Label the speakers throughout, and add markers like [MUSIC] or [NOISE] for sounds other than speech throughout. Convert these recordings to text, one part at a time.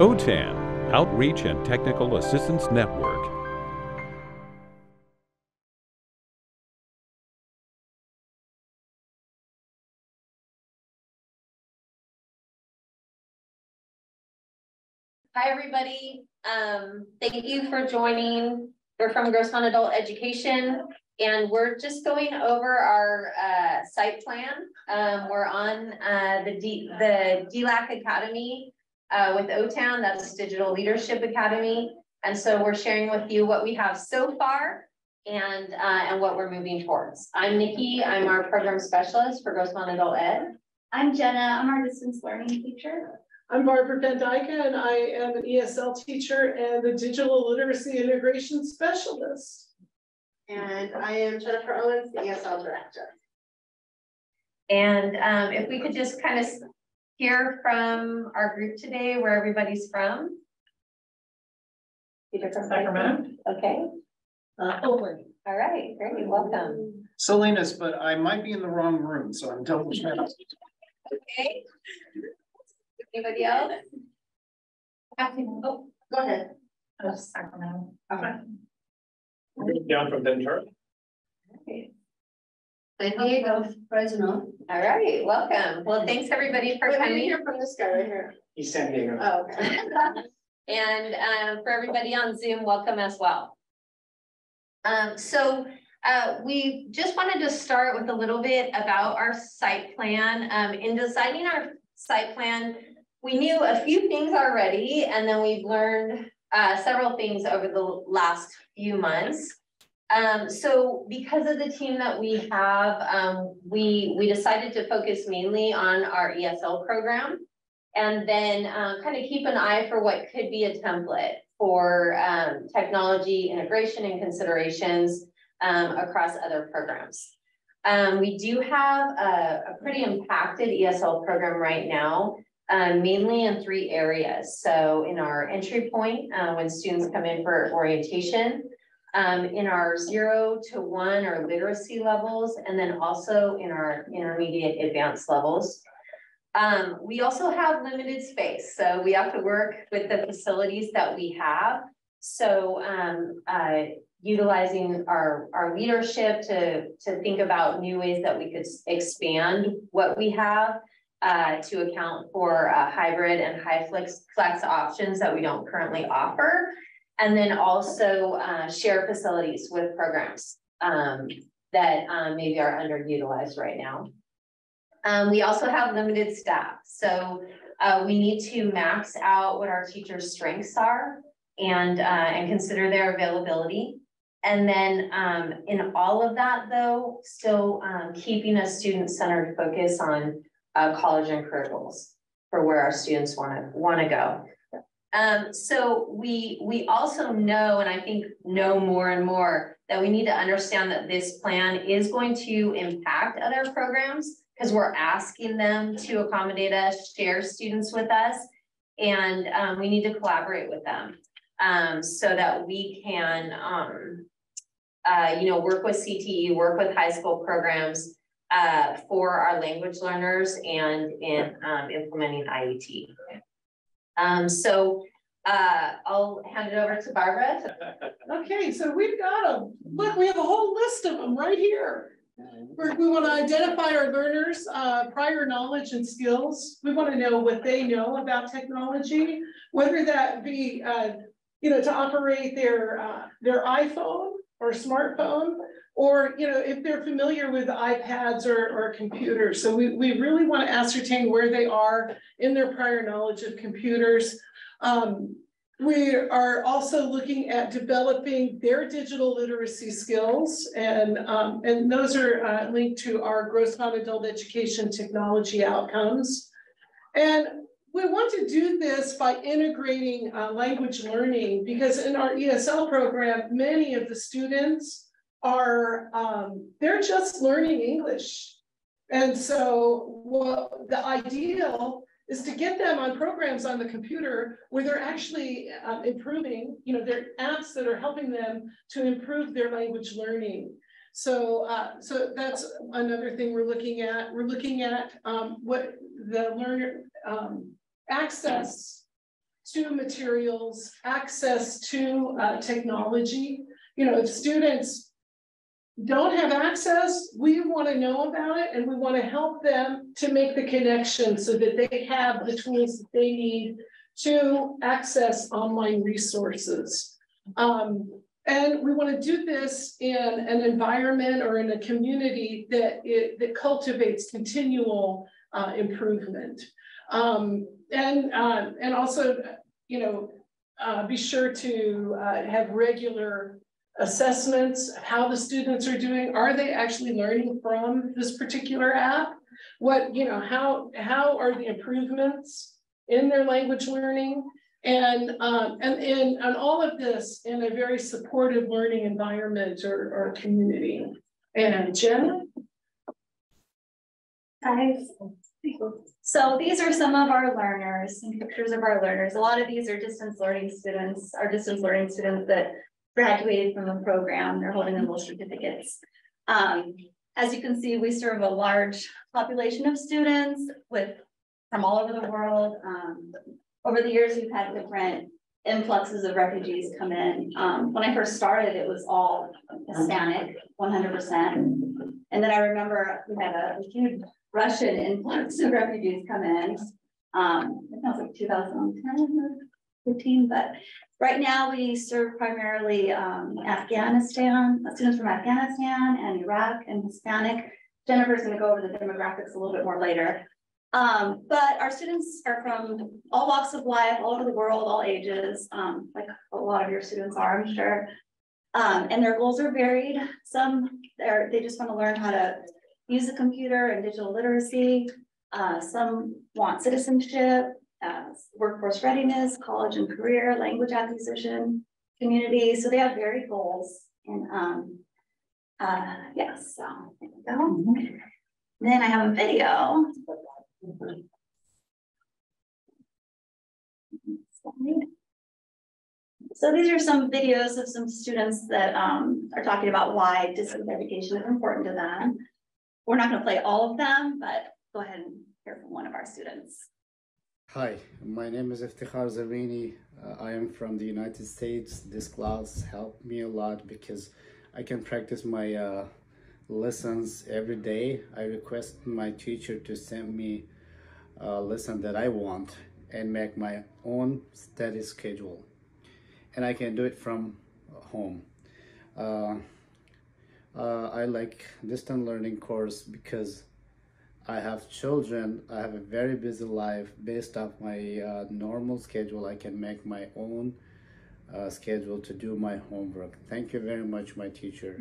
Speaker 1: OTAN, Outreach and Technical Assistance Network.
Speaker 2: Hi, everybody. Um, thank you for joining. We're from Grossmont Adult Education, and we're just going over our uh, site plan. Um, we're on uh, the D the DLAC Academy uh, with OTAN, that's Digital Leadership Academy. And so we're sharing with you what we have so far and, uh, and what we're moving towards. I'm Nikki, I'm our program specialist for Grossmont Adult Ed.
Speaker 3: I'm Jenna, I'm our distance learning teacher.
Speaker 4: I'm Barbara Van Dyke and I am an ESL teacher and the digital literacy integration specialist.
Speaker 5: And I am Jennifer Owens, the ESL director.
Speaker 2: And um, if we could just kind of hear from our group today, where everybody's from. Peter from
Speaker 4: Sacramento.
Speaker 2: Okay,
Speaker 4: Uh, Oakland.
Speaker 2: all right, great, welcome.
Speaker 6: Salinas, but I might be in the wrong room, so I'm double [LAUGHS] checking.
Speaker 2: Okay. Anybody else?
Speaker 5: Oh, go ahead.
Speaker 3: Oh, Sacramento.
Speaker 7: Down from Ventura.
Speaker 5: San Diego, Fresno.
Speaker 2: All right, welcome. Well, thanks everybody for
Speaker 5: Wait, we didn't
Speaker 2: coming.
Speaker 5: hear from this guy right here.
Speaker 7: East San Diego.
Speaker 5: Oh, okay. [LAUGHS]
Speaker 2: And um, for everybody on Zoom, welcome as well. Um, so uh, we just wanted to start with a little bit about our site plan. Um, in designing our site plan, we knew a few things already, and then we've learned uh, several things over the last few months. Um, so because of the team that we have, um, we, we decided to focus mainly on our ESL program. And then uh, kind of keep an eye for what could be a template for um, technology integration and considerations um, across other programs. Um, we do have a, a, pretty impacted ESL program right now, um, mainly in three areas. So in our entry point, uh, when students come in for orientation, um, in our zero to one or literacy levels, and then also in our intermediate advanced levels. Um, we also have limited space, so we have to work with the facilities that we have. So um, uh, utilizing our, our leadership to, to think about new ways that we could expand what we have uh, to account for uh, hybrid and high flex, flex options that we don't currently offer. And then also uh, share facilities with programs um, that um, maybe are underutilized right now. Um, we also have limited staff. So uh, we need to max out what our teachers' strengths are and, uh, and consider their availability. And then um, in all of that though, still um, keeping a student-centered focus on uh, college and career goals for where our students wanna, wanna go. Um, so we, we also know, and I think know more and more, that we need to understand that this plan is going to impact other programs because we're asking them to accommodate us, share students with us, and um, we need to collaborate with them um, so that we can, um, uh, you know, work with CTE, work with high school programs uh, for our language learners and in um, implementing IET. Um, so uh, I'll hand it over to Barbara. [LAUGHS]
Speaker 4: Okay, so we've got them. Look, we have a whole list of them right here. We're, we want to identify our learners' uh, prior knowledge and skills. We want to know what they know about technology, whether that be, uh, you know, to operate their uh, their iPhone or smartphone, or you know, if they're familiar with iPads or, or computers. So we, we really want to ascertain where they are in their prior knowledge of computers. Um, we are also looking at developing their digital literacy skills and, um, and those are uh, linked to our Grossmont Adult Education Technology Outcomes. And we want to do this by integrating uh, language learning because in our ESL program, many of the students are, um, they're just learning English. And so well, the ideal is to get them on programs on the computer where they're actually uh, improving, you know, their apps that are helping them to improve their language learning. So, uh, so that's another thing we're looking at. We're looking at um, what the learner um, access to materials, access to uh, technology. You know, if students don't have access, we want to know about it and we want to help them to make the connection so that they have the tools that they need to access online resources. Um, and we want to do this in an environment or in a community that it, that cultivates continual uh, improvement. Um, and uh, and also, you know, uh, be sure to uh, have regular assessments how the students are doing. Are they actually learning from this particular app? What, you know, how, how are the improvements in their language learning? And, um, and, and, and all of this in a very supportive learning environment or, or community. And Jenna?
Speaker 3: Hi. So these are some of our learners and pictures of our learners. A lot of these are distance learning students, our distance learning students that graduated from the program. They're holding those certificates. Um, as you can see, we serve a large population of students with from all over the world. Um, over the years, we've had different influxes of refugees come in. Um, when I first started, it was all Hispanic, 100%. And then I remember we had a huge Russian [LAUGHS] influx of refugees come in. Um, it was like 2010 15, but right now we serve primarily um, Afghanistan, students from Afghanistan and Iraq and Hispanic. Jennifer's going to go over the demographics a little bit more later. Um, but our students are from all walks of life, all over the world, all ages, um, like a lot of your students are, I'm sure. Um, and their goals are varied. Some they just want to learn how to use a computer and digital literacy. Uh, some want citizenship, workforce readiness, college and career, language acquisition, community. So they have varied goals. And um, uh, yes, so there we go. Then I have a video. So these are some videos of some students that um, are talking about why distance education is important to them. We're not going to play all of them, but go ahead and hear from one of our students.
Speaker 7: Hi, my name is Iftikhar Zarini. Uh, I am from the United States. This class helped me a lot because I can practice my uh, lessons every day. I request my teacher to send me a lesson that I want and make my own study schedule. And I can do it from home. Uh, uh, I like distant learning course because I have children. I have a very busy life. Based off my uh, normal schedule, I can make my own uh, schedule to do my homework. Thank you very much, my teacher.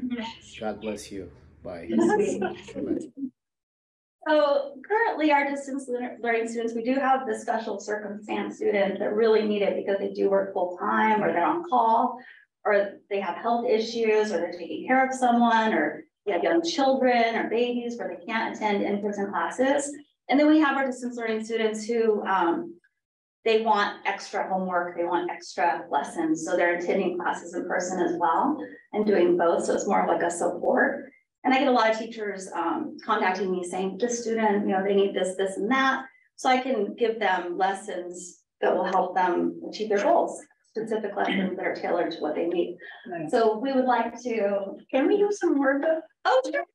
Speaker 7: God bless you. Bye. [LAUGHS]
Speaker 3: So currently our distance learning students, we do have the special circumstance students that really need it because they do work full time or they're on call or they have health issues or they're taking care of someone or you have young children or babies where they can't attend in-person classes. And then we have our distance learning students who um, they want extra homework, they want extra lessons. So they're attending classes in person as well and doing both. So it's more of like a support. And I get a lot of teachers um, contacting me saying, this student, you know, they need this, this, and that. So I can give them lessons that will help them achieve their goals, specific lessons that are tailored to what they need.
Speaker 4: Nice.
Speaker 3: So we would like to,
Speaker 4: Can we do some that?
Speaker 3: Oh, sure.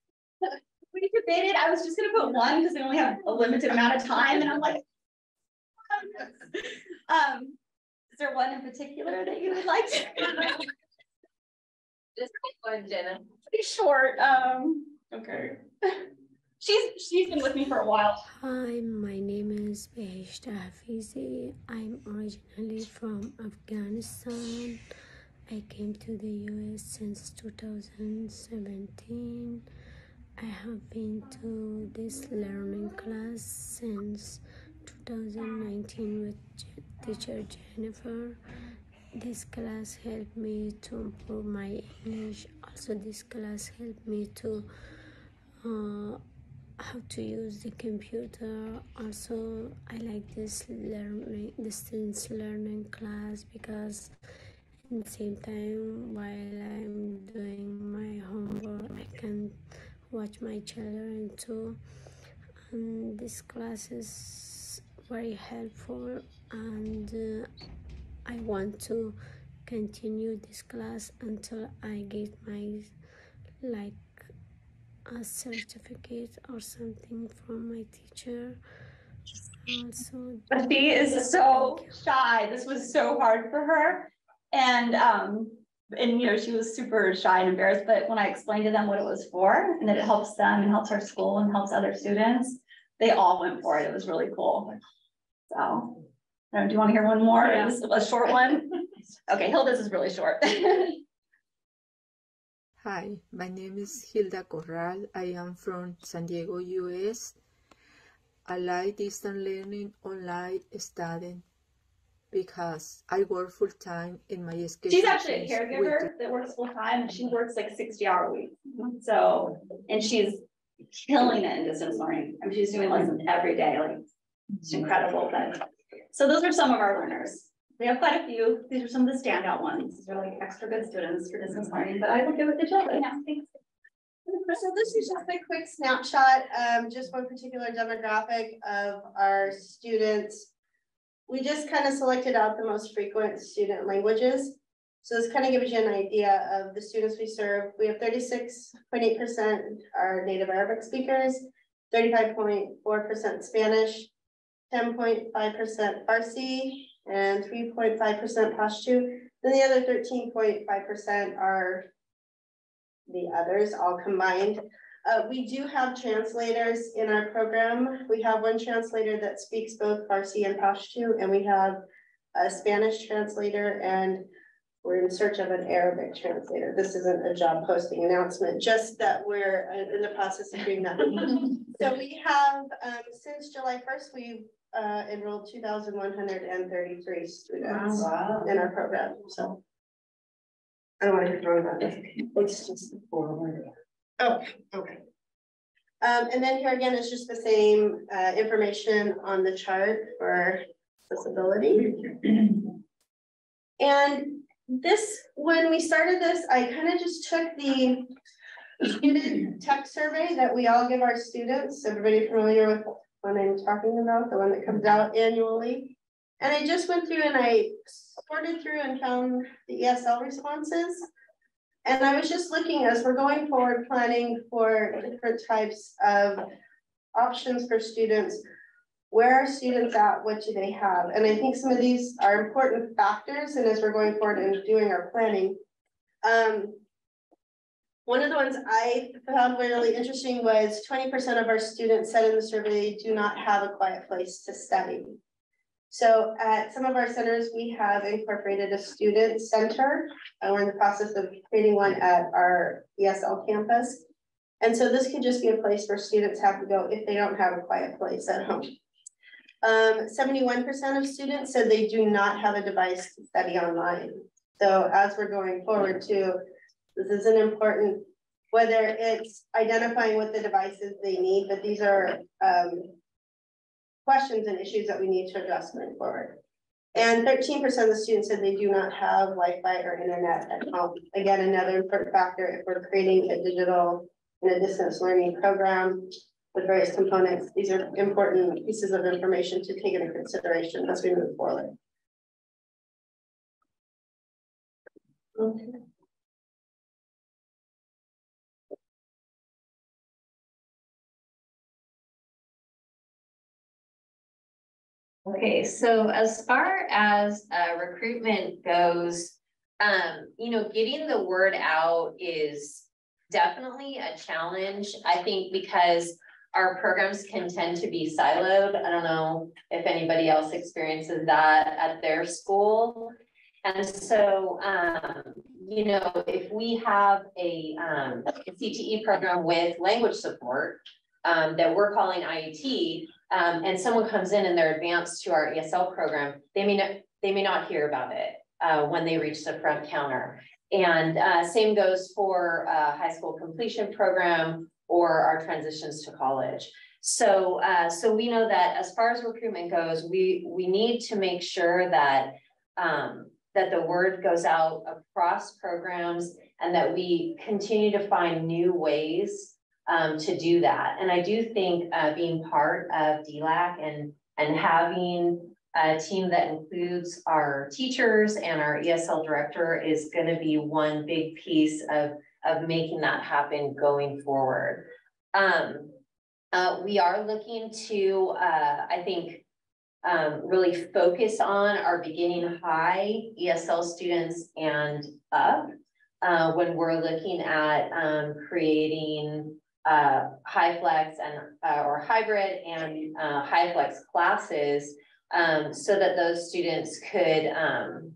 Speaker 3: We debated, I was just gonna put one because we only have a limited amount of time and I'm like. [LAUGHS] Um, is there one in particular that you would like to? [LAUGHS]
Speaker 2: Just pick one, Jenna.
Speaker 3: Pretty short, um, okay. [LAUGHS] She's, she's been with me for a while.
Speaker 8: Hi, my name is Beheshta Hafizi. I'm originally from Afghanistan. I came to the US since 2017. I have been to this learning class since 2019 with teacher Jennifer. This class helped me to improve my English. Also, this class helped me to uh, how to use the computer also i like this learning distance learning class because the same time while i'm doing my homework i can watch my children too and this class is very helpful and uh, I want to continue this class until I get my like a certificate or something from my teacher. Also,
Speaker 3: She is so shy. This was so hard for her. And, um, and you know, she was super shy and embarrassed, but when I explained to them what it was for and that it helps them and helps our school and helps other students, they all went for it. It was really cool. So, do you want to hear one more? Is a short one. Okay, Hilda's is really short. [LAUGHS]
Speaker 9: Hi, my name is Hilda Corral. I am from San Diego, US. I like distance learning online studying because I work full time in my schedule.
Speaker 3: She's actually a caregiver
Speaker 9: with
Speaker 3: that works full time and she works like sixty hour week. So, and she's killing it in distance learning. I mean, she's doing lessons every day, like it's incredible, but. So those are some of our learners. We have quite a few. These are some of the standout ones. These are like extra good students for distance learning, but I will give it the job right now. Thanks.
Speaker 5: So this is just a quick snapshot, um, just one particular demographic of our students. We just kind of selected out the most frequent student languages. So this kind of gives you an idea of the students we serve. We have thirty-six point eight percent are native Arabic speakers, thirty-five point four percent Spanish, ten point five percent Farsi, and three point five percent Pashto. Then the other thirteen point five percent are the others all combined. Uh, we do have translators in our program. We have one translator that speaks both Farsi and Pashto, and we have a Spanish translator, and we're in search of an Arabic translator. This isn't a job posting announcement, just that we're uh, in the process of doing that. [LAUGHS] So we have, um, since July first, we've, uh, enrolled two thousand one hundred and thirty-three students in our program, so. I don't want to throw that. It's just. Oh, okay. Um, and then here again, it's just the same, uh, information on the chart for accessibility. And this, when we started this, I kind of just took the student tech survey that we all give our students. Everybody familiar with what I'm talking about, the one that comes out annually? And I just went through and I sorted through and found the ESL responses. And I was just looking as we're going forward, planning for different types of options for students. Where are students at? What do they have? And I think some of these are important factors. And as we're going forward and doing our planning, um, one of the ones I found really interesting was twenty percent of our students said in the survey do not have a quiet place to study. So at some of our centers, we have incorporated a student center. Uh, we're in the process of creating one at our ESL campus. And so this could just be a place where students have to go if they don't have a quiet place at home. Um, seventy-one percent of students said they do not have a device to study online. So as we're going forward too, this is an important, whether it's identifying what the devices they need, but these are um, questions and issues that we need to address moving forward. And thirteen percent of the students said they do not have Wi-Fi or internet at home. Again, another important factor if we're creating a digital and a distance learning program with various components. These are important pieces of information to take into consideration as we move forward. Okay.
Speaker 2: Okay, so as far as uh recruitment goes, um, you know, getting the word out is definitely a challenge, I think, because our programs can tend to be siloed. I don't know if anybody else experiences that at their school. And so, um, you know, if we have a um CTE program with language support um, that we're calling IET, um, and someone comes in and they're advanced to our ESL program, they may not, they may not hear about it uh, when they reach the front counter. And uh, same goes for uh, high school completion program or our transitions to college. So, uh, so we know that as far as recruitment goes, we we need to make sure that um, that the word goes out across programs and that we continue to find new ways um, to do that. And I do think uh, being part of DLAC and and having a team that includes our teachers and our ESL director is gonna be one big piece of, of making that happen going forward. Um, uh, we are looking to, uh, I think, um, really focus on our beginning high ESL students and up. Uh, when we're looking at, um, creating, uh, high flex and, uh, or hybrid and, uh, high flex classes. Um, so that those students could, um,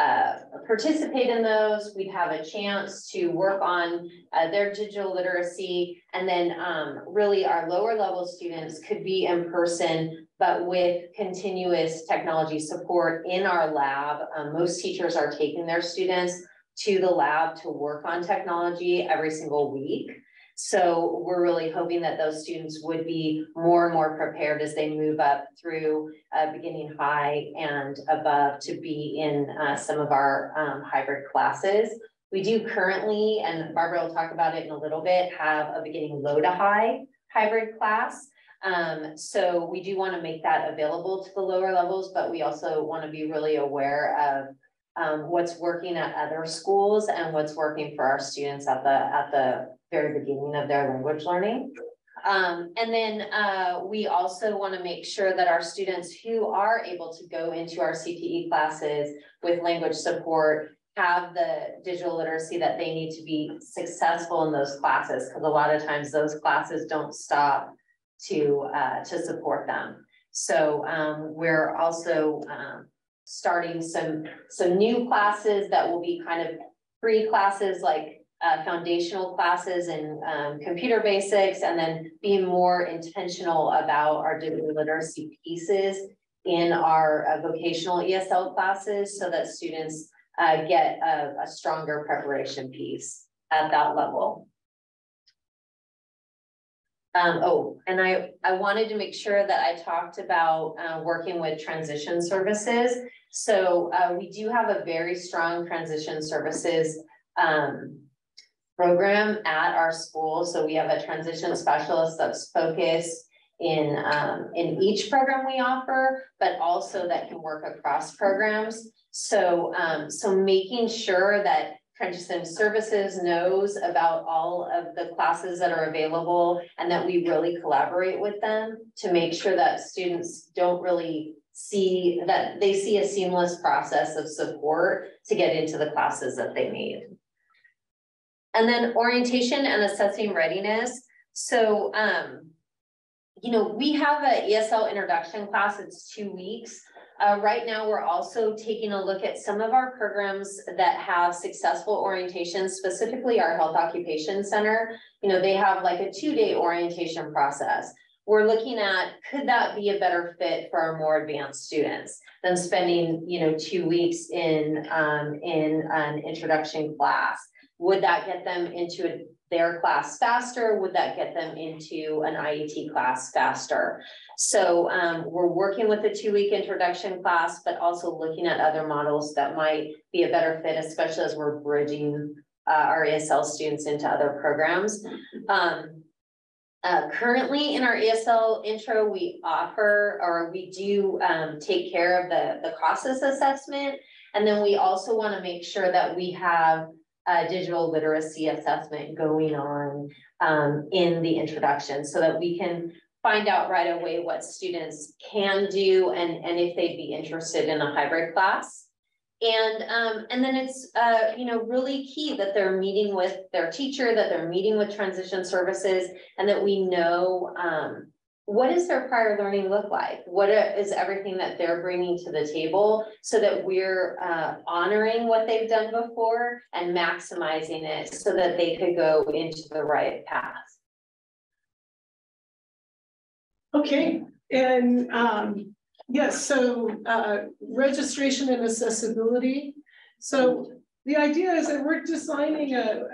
Speaker 2: uh, participate in those, we'd have a chance to work on uh, their digital literacy. And then um, really our lower level students could be in person, but with continuous technology support in our lab. Um, most teachers are taking their students to the lab to work on technology every single week. So we're really hoping that those students would be more and more prepared as they move up through uh, beginning high and above to be in uh, some of our um, hybrid classes. We do currently, and Barbara will talk about it in a little bit, have a beginning low to high hybrid class. Um, so we do want to make that available to the lower levels, but we also want to be really aware of um, what's working at other schools and what's working for our students at the at the very beginning of their language learning. Um, and then uh, we also want to make sure that our students who are able to go into our CTE classes with language support have the digital literacy that they need to be successful in those classes because a lot of times those classes don't stop to uh, to support them. So um, we're also um, starting some some new classes that will be kind of free classes like uh, foundational classes and um, computer basics and then being more intentional about our digital literacy pieces in our uh, vocational ESL classes so that students uh, get a, a stronger preparation piece at that level. Um, oh, and I, I wanted to make sure that I talked about uh, working with transition services. So uh, we do have a very strong transition services um, program at our school. So we have a transition specialist that's focused in, um, in each program we offer, but also that can work across programs. So, um, so making sure that Transition Services knows about all of the classes that are available and that we really collaborate with them to make sure that students don't really see that they see a seamless process of support to get into the classes that they need. And then orientation and assessing readiness. So, um, you know, we have a ESL introduction class, it's two weeks. Uh, right now, we're also taking a look at some of our programs that have successful orientation, specifically our Health Occupation Center. You know, they have like a two-day orientation process. We're looking at, could that be a better fit for our more advanced students than spending, you know, two weeks in, um, in an introduction class? Would that get them into their class faster? Would that get them into an IET class faster? So um, we're working with a two-week introduction class, but also looking at other models that might be a better fit, especially as we're bridging uh, our ESL students into other programs. Um, uh, currently in our ESL intro, we offer or we do um, take care of the, the CASAS assessment. And then we also want to make sure that we have uh, digital literacy assessment going on um, in the introduction so that we can find out right away what students can do and, and if they'd be interested in a hybrid class. And, um, and then it's, uh, you know, really key that they're meeting with their teacher, that they're meeting with transition services, and that we know um, what does their prior learning look like? What is everything that they're bringing to the table so that we're uh, honoring what they've done before and maximizing it so that they could go into the right path.
Speaker 4: Okay, and um, yes, so uh, registration and accessibility. So the idea is that we're designing a,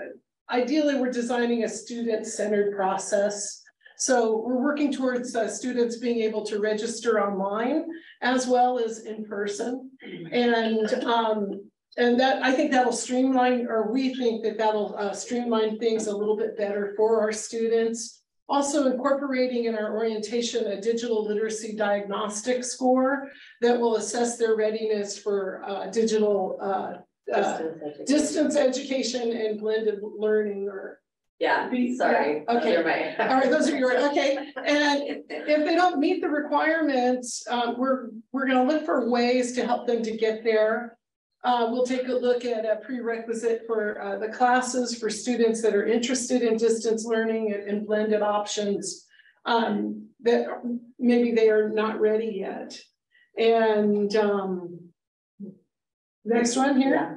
Speaker 4: ideally we're designing a student-centered process so we're working towards uh, students being able to register online as well as in person. And um, and that I think that'll streamline, or we think that that'll uh, streamline things a little bit better for our students. Also incorporating in our orientation a digital literacy diagnostic score that will assess their readiness for uh, digital uh, uh, distance education and blended learning or
Speaker 10: Yeah,
Speaker 4: be-
Speaker 10: sorry.
Speaker 4: yeah, okay.
Speaker 10: Those are my-
Speaker 4: all right, those are your, okay, and if they don't meet the requirements, um, we're, we're gonna look for ways to help them to get there. Uh, we'll take a look at a prerequisite for, uh, the classes for students that are interested in distance learning and, and blended options. Um, that maybe they are not ready yet. And, um. Next one here.
Speaker 10: Yeah.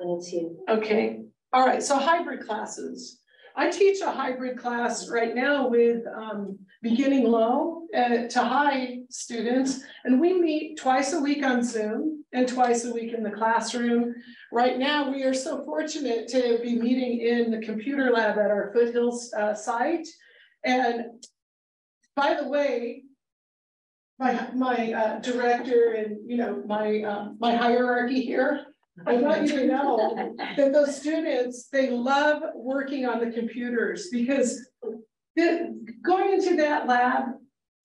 Speaker 10: And it's you.
Speaker 4: Okay, all right, so hybrid classes. I teach a hybrid class right now with um beginning low uh, to high students. And we meet twice a week on Zoom and twice a week in the classroom. Right now, we are so fortunate to be meeting in the computer lab at our Foothills uh, site. And by the way, my, my uh, director and, you know, my, uh, my hierarchy here, I want you to know that those students, they love working on the computers because going into that lab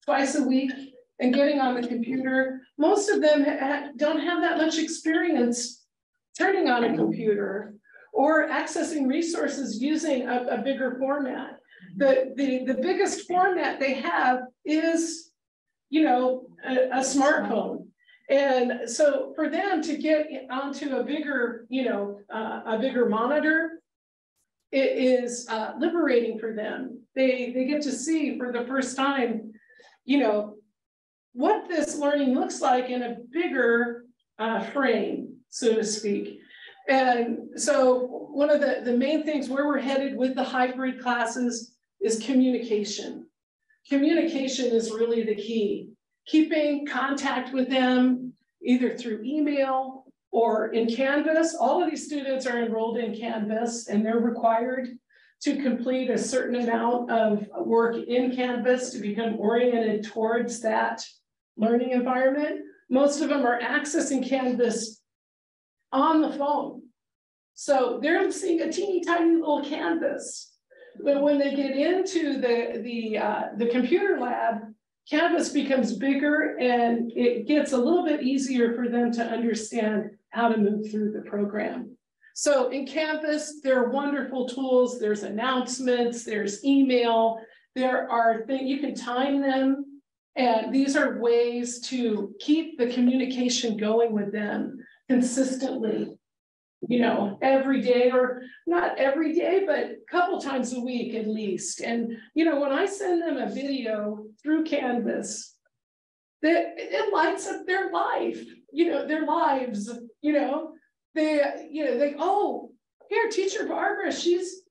Speaker 4: twice a week and getting on the computer, most of them ha- don't have that much experience turning on a computer or accessing resources using a, a bigger format. The, the, the biggest format they have is, you know, a, a smartphone. And so for them to get onto a bigger, you know, uh, a bigger monitor, it is uh, liberating for them. They, they get to see for the first time, you know, what this learning looks like in a bigger uh, frame, so to speak. And so one of the, the main things where we're headed with the hybrid classes is communication. Communication is really the key. Keeping contact with them either through email or in Canvas. All of these students are enrolled in Canvas and they're required to complete a certain amount of work in Canvas to become oriented towards that learning environment. Most of them are accessing Canvas on the phone. So they're seeing a teeny tiny little canvas. But when they get into the, the, uh, the computer lab, Canvas becomes bigger and it gets a little bit easier for them to understand how to move through the program. So in Canvas, there are wonderful tools. There's announcements, there's email, there are things, you can time them. And these are ways to keep the communication going with them consistently. You know, every day or not every day, but a couple times a week at least. And, you know, when I send them a video through Canvas, that it lights up their life, you know, their lives, you know, they, you know, they, oh, here, teacher Barbara, she's,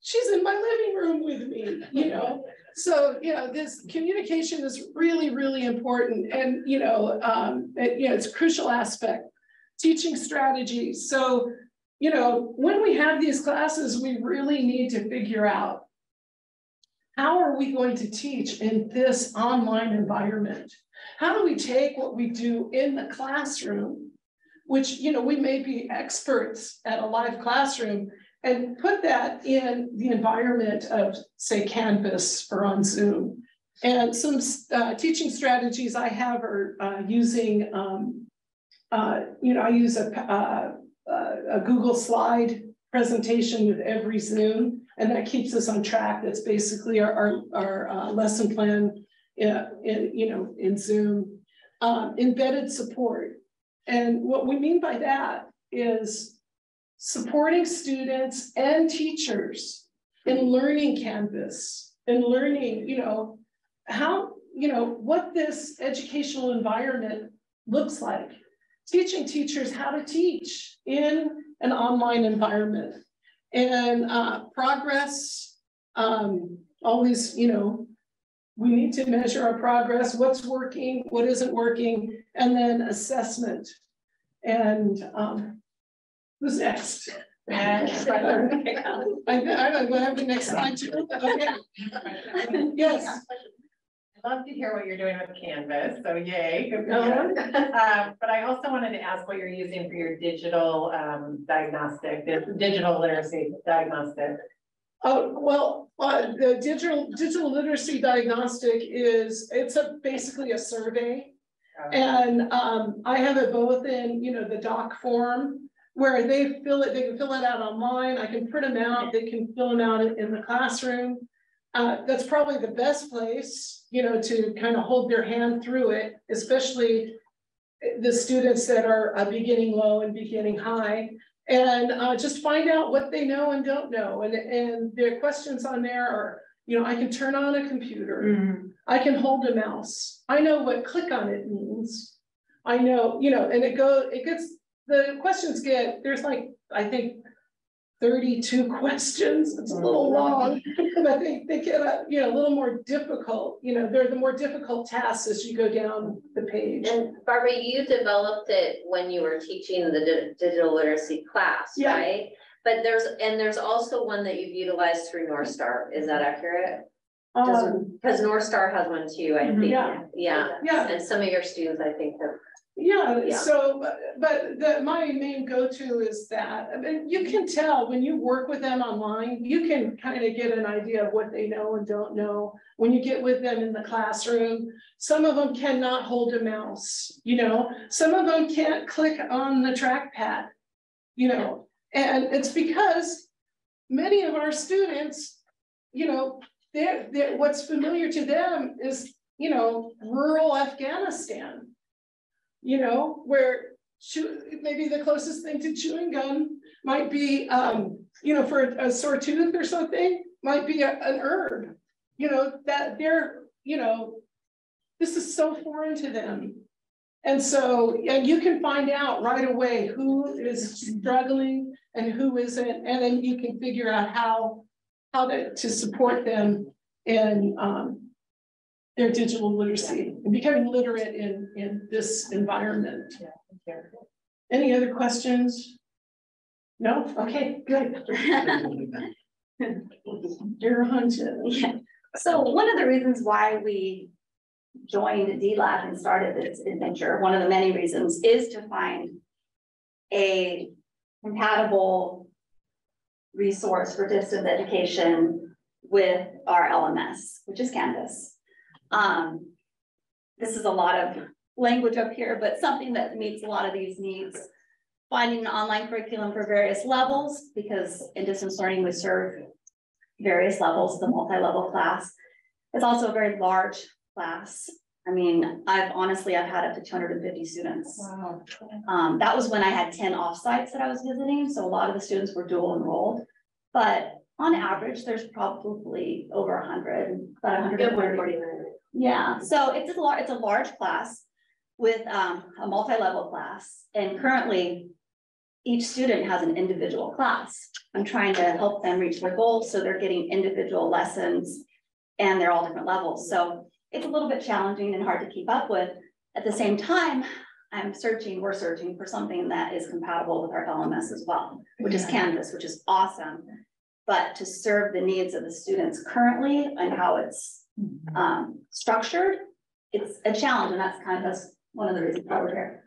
Speaker 4: she's in my living room with me, you know? So, you know, this communication is really, really important. And, you know, um, it, you know, it's a crucial aspect. Teaching strategies. So, you know, when we have these classes, we really need to figure out how are we going to teach in this online environment? How do we take what we do in the classroom, which, you know, we may be experts at a live classroom, and put that in the environment of, say, Canvas or on Zoom. And some uh, teaching strategies I have are uh, using, um, uh, you know, I use a, uh, a Google slide presentation with every Zoom, and that keeps us on track. That's basically our, our, our uh, lesson plan in, in, you know, in Zoom. Um, embedded support. And what we mean by that is supporting students and teachers in learning Canvas and learning, you know, how, you know, what this educational environment looks like. Teaching teachers how to teach in an online environment and uh, progress, um, always, you know, we need to measure our progress, what's working, what isn't working, and then assessment. And um, who's next? [LAUGHS] I, I don't have the next slide too. Okay. [LAUGHS] Yes.
Speaker 11: Love to hear what you're doing with Canvas, so yay. good for you. Um, But I also wanted to ask what you're using for your digital um, diagnostic, the digital literacy diagnostic.
Speaker 4: Uh, well, uh, the digital, digital literacy diagnostic is, it's a, basically a survey. And, um, I have it both in, you know, the doc form, where they fill it, they can fill it out online, I can print them out, they can fill them out in the classroom. Uh, that's probably the best place, you know, to kind of hold their hand through it, especially the students that are uh, beginning low and beginning high. And uh, just find out what they know and don't know. And, and their questions on there are, you know, I can turn on a computer. I can hold a mouse. I know what click on it means. I know, you know, and it goes, it gets, the questions get, there's like, I think, thirty-two [LAUGHS] questions. It's a little long, but they, they get a, you know, a little more difficult. You know, they're the more difficult tasks as you go down the page.
Speaker 2: And Barbara, you developed it when you were teaching the di- digital literacy class,
Speaker 4: Yeah.
Speaker 2: right? But there's, and there's also one that you've utilized through Northstar, is that accurate?
Speaker 4: Um,
Speaker 2: Because Northstar has one too, I think,
Speaker 4: Yeah.
Speaker 2: yeah,
Speaker 4: yeah,
Speaker 2: and some of your students, I think, have
Speaker 4: Yeah,
Speaker 2: Yeah.
Speaker 4: so, but- but the, my main go-to is that, I mean, you can tell when you work with them online, you can kind of get an idea of what they know and don't know. When you get with them in the classroom, some of them cannot hold a mouse, you know, some of them can't click on the trackpad. You know, and it's because many of our students, you know, they're, they're, what's familiar to them is, you know, rural Afghanistan you know, where chew, maybe the closest thing to chewing gum might be, um, you know, for a sore tooth or something, might be a, an herb. You know, that they're, you know, this is so foreign to them. And so, and you can find out right away who is struggling and who isn't, and then you can figure out how, how to, to support them in, um, their digital literacy and becoming literate in, in this environment. Any other questions? No? Okay, good. [LAUGHS] You're hunting.
Speaker 3: Yeah. So one of the reasons why we joined DLAC and started this adventure, one of the many reasons, is to find a compatible resource for distance education with our LMS, which is Canvas. Um, this is a lot of language up here, but something that meets a lot of these needs. Finding an online curriculum for various levels, because in distance learning, we serve various levels, the multi-level class. It's also a very large class. I mean, I've honestly, I've had up to two hundred and fifty students.
Speaker 11: Wow.
Speaker 3: Um, that was when I had ten offsites that I was visiting, so a lot of the students were dual enrolled. But on average, there's probably over hundred, about hundred and forty. Yeah, so it's a lar- it's a large class with um a multi-level class and currently. Each student has an individual class. I'm trying to help them reach their goals, so they're getting individual lessons. And they're all different levels, so it's a little bit challenging and hard to keep up with. At the same time, I'm searching, we're searching for something that is compatible with our LMS as well, which is Canvas, which is awesome. But to serve the needs of the students currently and how it's um structured, it's a challenge, and that's kind of that's one of the reasons why we're here.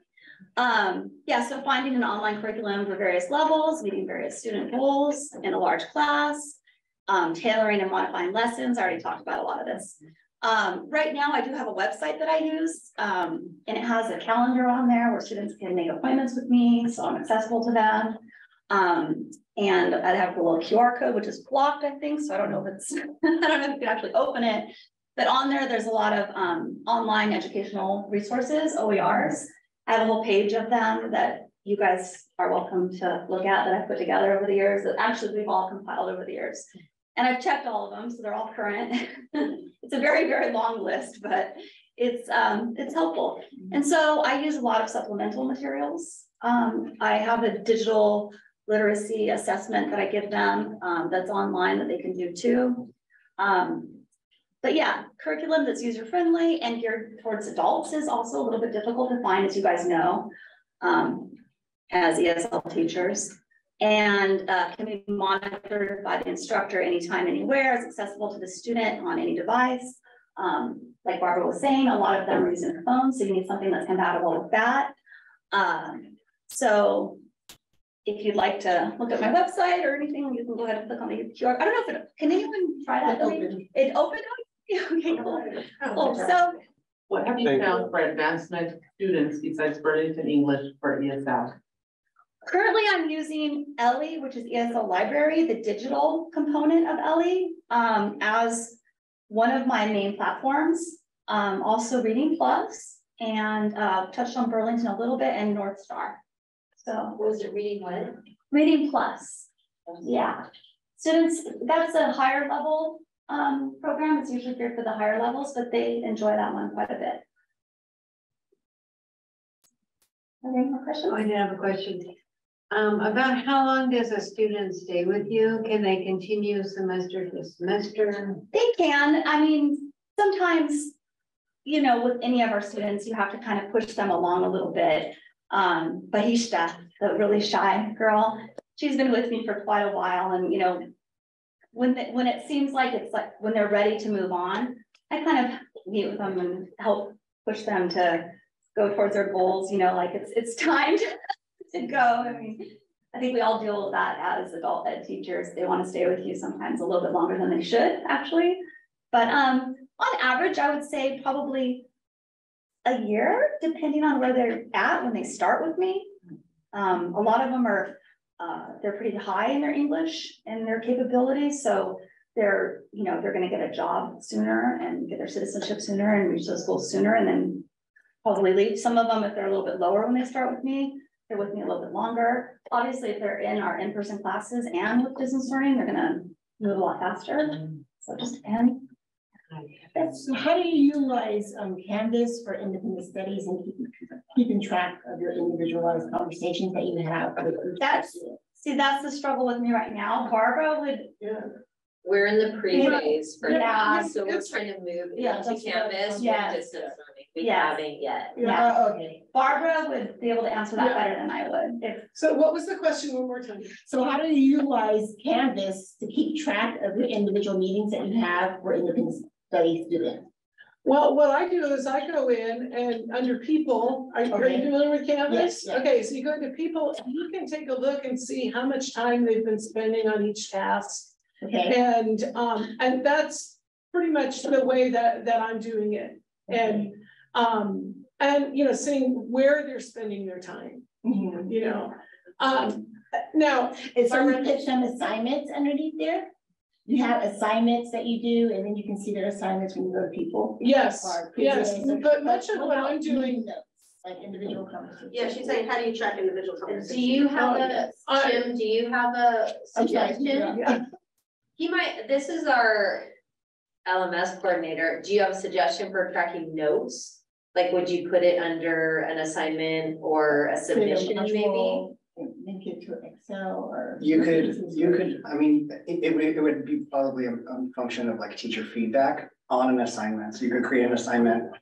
Speaker 3: Um, yeah, so finding an online curriculum for various levels, meeting various student goals in a large class. Um, tailoring and modifying lessons, I already talked about a lot of this. Um, right now, I do have a website that I use, um, and it has a calendar on there where students can make appointments with me, so I'm accessible to them. And I have a little QR code, which is blocked, I think, so I don't know if it's, [LAUGHS] I don't know if you can actually open it. But on there, there's a lot of, um, online educational resources, OERs. I have a whole page of them that you guys are welcome to look at that I've put together over the years, that actually we've all compiled over the years. And I've checked all of them, so they're all current. [LAUGHS] It's a very, very long list, but it's, um, it's helpful. And so I use a lot of supplemental materials. Um, I have a digital literacy assessment that I give them, um, that's online that they can do too. Um, but yeah, curriculum that's user friendly and geared towards adults is also a little bit difficult to find, as you guys know. Um, as ESL teachers and uh, can be monitored by the instructor anytime, anywhere. It's accessible to the student on any device. Um, like Barbara was saying, a lot of them are using their phones, so you need something that's compatible with that. Um, so if you'd like to look at my website or anything, you can go ahead and click on the QR. I don't know if it, can anyone try that? Ellie? It opened up? [LAUGHS] Okay, cool. Cool. So
Speaker 11: What have you found for advancement students besides Burlington English for ESL?
Speaker 3: Currently, I'm using Ellii, which is ESL Library, the digital component of Ellii, um, as one of my main platforms. Um, also Reading Plus and, uh, touched on Burlington a little bit and Northstar. So.
Speaker 2: Was it reading what?
Speaker 3: Reading Plus, yeah. Students, that's a higher level, um, program. It's usually geared for the higher levels, but they enjoy that one quite a bit. Any more questions?
Speaker 10: I did have a question. Um, about how long does a student stay with you? Can they continue semester to semester?
Speaker 3: They can, I mean, sometimes, you know, with any of our students, you have to kind of push them along a little bit. Um, Bahishta, the really shy girl, she's been with me for quite a while and, you know, when, the- when it seems like it's like, when they're ready to move on, I kind of meet with them and help push them to go towards their goals, you know, like it's, it's time to [LAUGHS] to go. I mean, I think we all deal with that as adult ed teachers. They want to stay with you sometimes a little bit longer than they should, actually. But um, on average, I would say probably a year, depending on where they're at when they start with me. Um, a lot of them are, uh, they're pretty high in their English and their capabilities, so they're, you know, they're gonna get a job sooner and get their citizenship sooner and reach those goals sooner and then probably leave. Some of them, if they're a little bit lower when they start with me, they're with me a little bit longer. Obviously, if they're in our in-person classes and with distance learning, they're gonna move a lot faster. So it just depends.
Speaker 12: So how do you utilize um Canvas for independent studies and keeping keeping track of your individualized conversations that you have?
Speaker 3: That's- See, that's the struggle with me right now. Barbara would, Yeah.
Speaker 2: We're in the pre-phase for
Speaker 3: Yeah.
Speaker 2: that, so we're trying to move
Speaker 3: Yeah,
Speaker 2: into Canvas
Speaker 3: yes.
Speaker 2: with distance learning. We
Speaker 3: Yes.
Speaker 2: haven't yet.
Speaker 3: yeah,
Speaker 12: Oh, okay.
Speaker 3: Barbara would be able to answer that
Speaker 4: Yeah.
Speaker 3: better than I would. If,
Speaker 4: So what was the question one more time?
Speaker 12: So how do you utilize Canvas to keep track of your individual meetings that you have for independent study students?
Speaker 4: Well, what I do is I go in and under people, are you are you familiar with Canvas?
Speaker 12: Yes, yeah.
Speaker 4: Okay, so you go into people, and you can take a look and see how much time they've been spending on each task.
Speaker 12: Okay,
Speaker 4: And, um, and that's pretty much the way that, that I'm doing it. And, um, and, you know, seeing where they're spending their time,
Speaker 12: Mhm.
Speaker 4: you know? Um, now,
Speaker 12: is so you put some assignments underneath there? You have assignments that you do, and then you can see their assignments when you go to people?
Speaker 4: yes,
Speaker 12: or
Speaker 4: yes,
Speaker 12: quizzes,
Speaker 4: but much of
Speaker 12: what
Speaker 4: what I'm doing,
Speaker 12: meeting notes, Like individual conversations?
Speaker 5: Yeah, she's saying, how do you track individual conversations?
Speaker 2: Do you have
Speaker 4: Oh,
Speaker 2: a,
Speaker 4: yes.
Speaker 2: Jim, do you have a
Speaker 12: I'm sorry,
Speaker 2: suggestion?
Speaker 12: yeah.
Speaker 2: He might, this is our LMS coordinator. Do you have a suggestion for tracking notes? Like, would you put it under an assignment or a
Speaker 12: Create a
Speaker 2: submission maybe?
Speaker 12: Module, it to Excel or.
Speaker 6: You could, you could, I mean, it, it would, it would be probably a, a function of like teacher feedback on an assignment. So you could create an assignment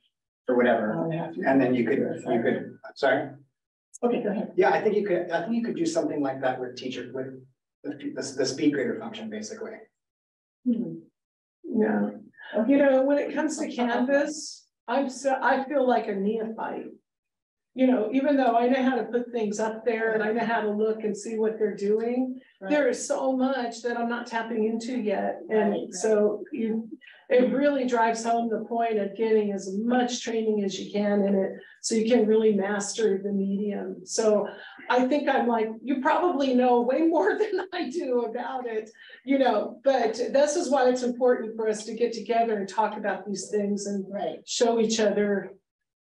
Speaker 6: for whatever,
Speaker 12: Oh,
Speaker 6: and then you could, you could, sorry?
Speaker 12: Okay, go ahead.
Speaker 6: Yeah, I think you could, I think you could do something like that with teacher, with the, the, the SpeedGrader function, basically.
Speaker 12: Hmm.
Speaker 4: yeah. You know, when it comes to Canvas, I'm so, I feel like a neophyte. You know, even though I know how to put things up there and I know how to look and see what they're doing, there is so much that I'm not tapping into yet.
Speaker 12: Right, right.
Speaker 4: And so you, it really drives home the point of getting as much training as you can in it. So you can really master the medium. So I think I'm like, you probably know way more [LAUGHS] than I do about it, you know, but this is why it's important for us to get together and talk about these things and
Speaker 12: Right.
Speaker 4: show each other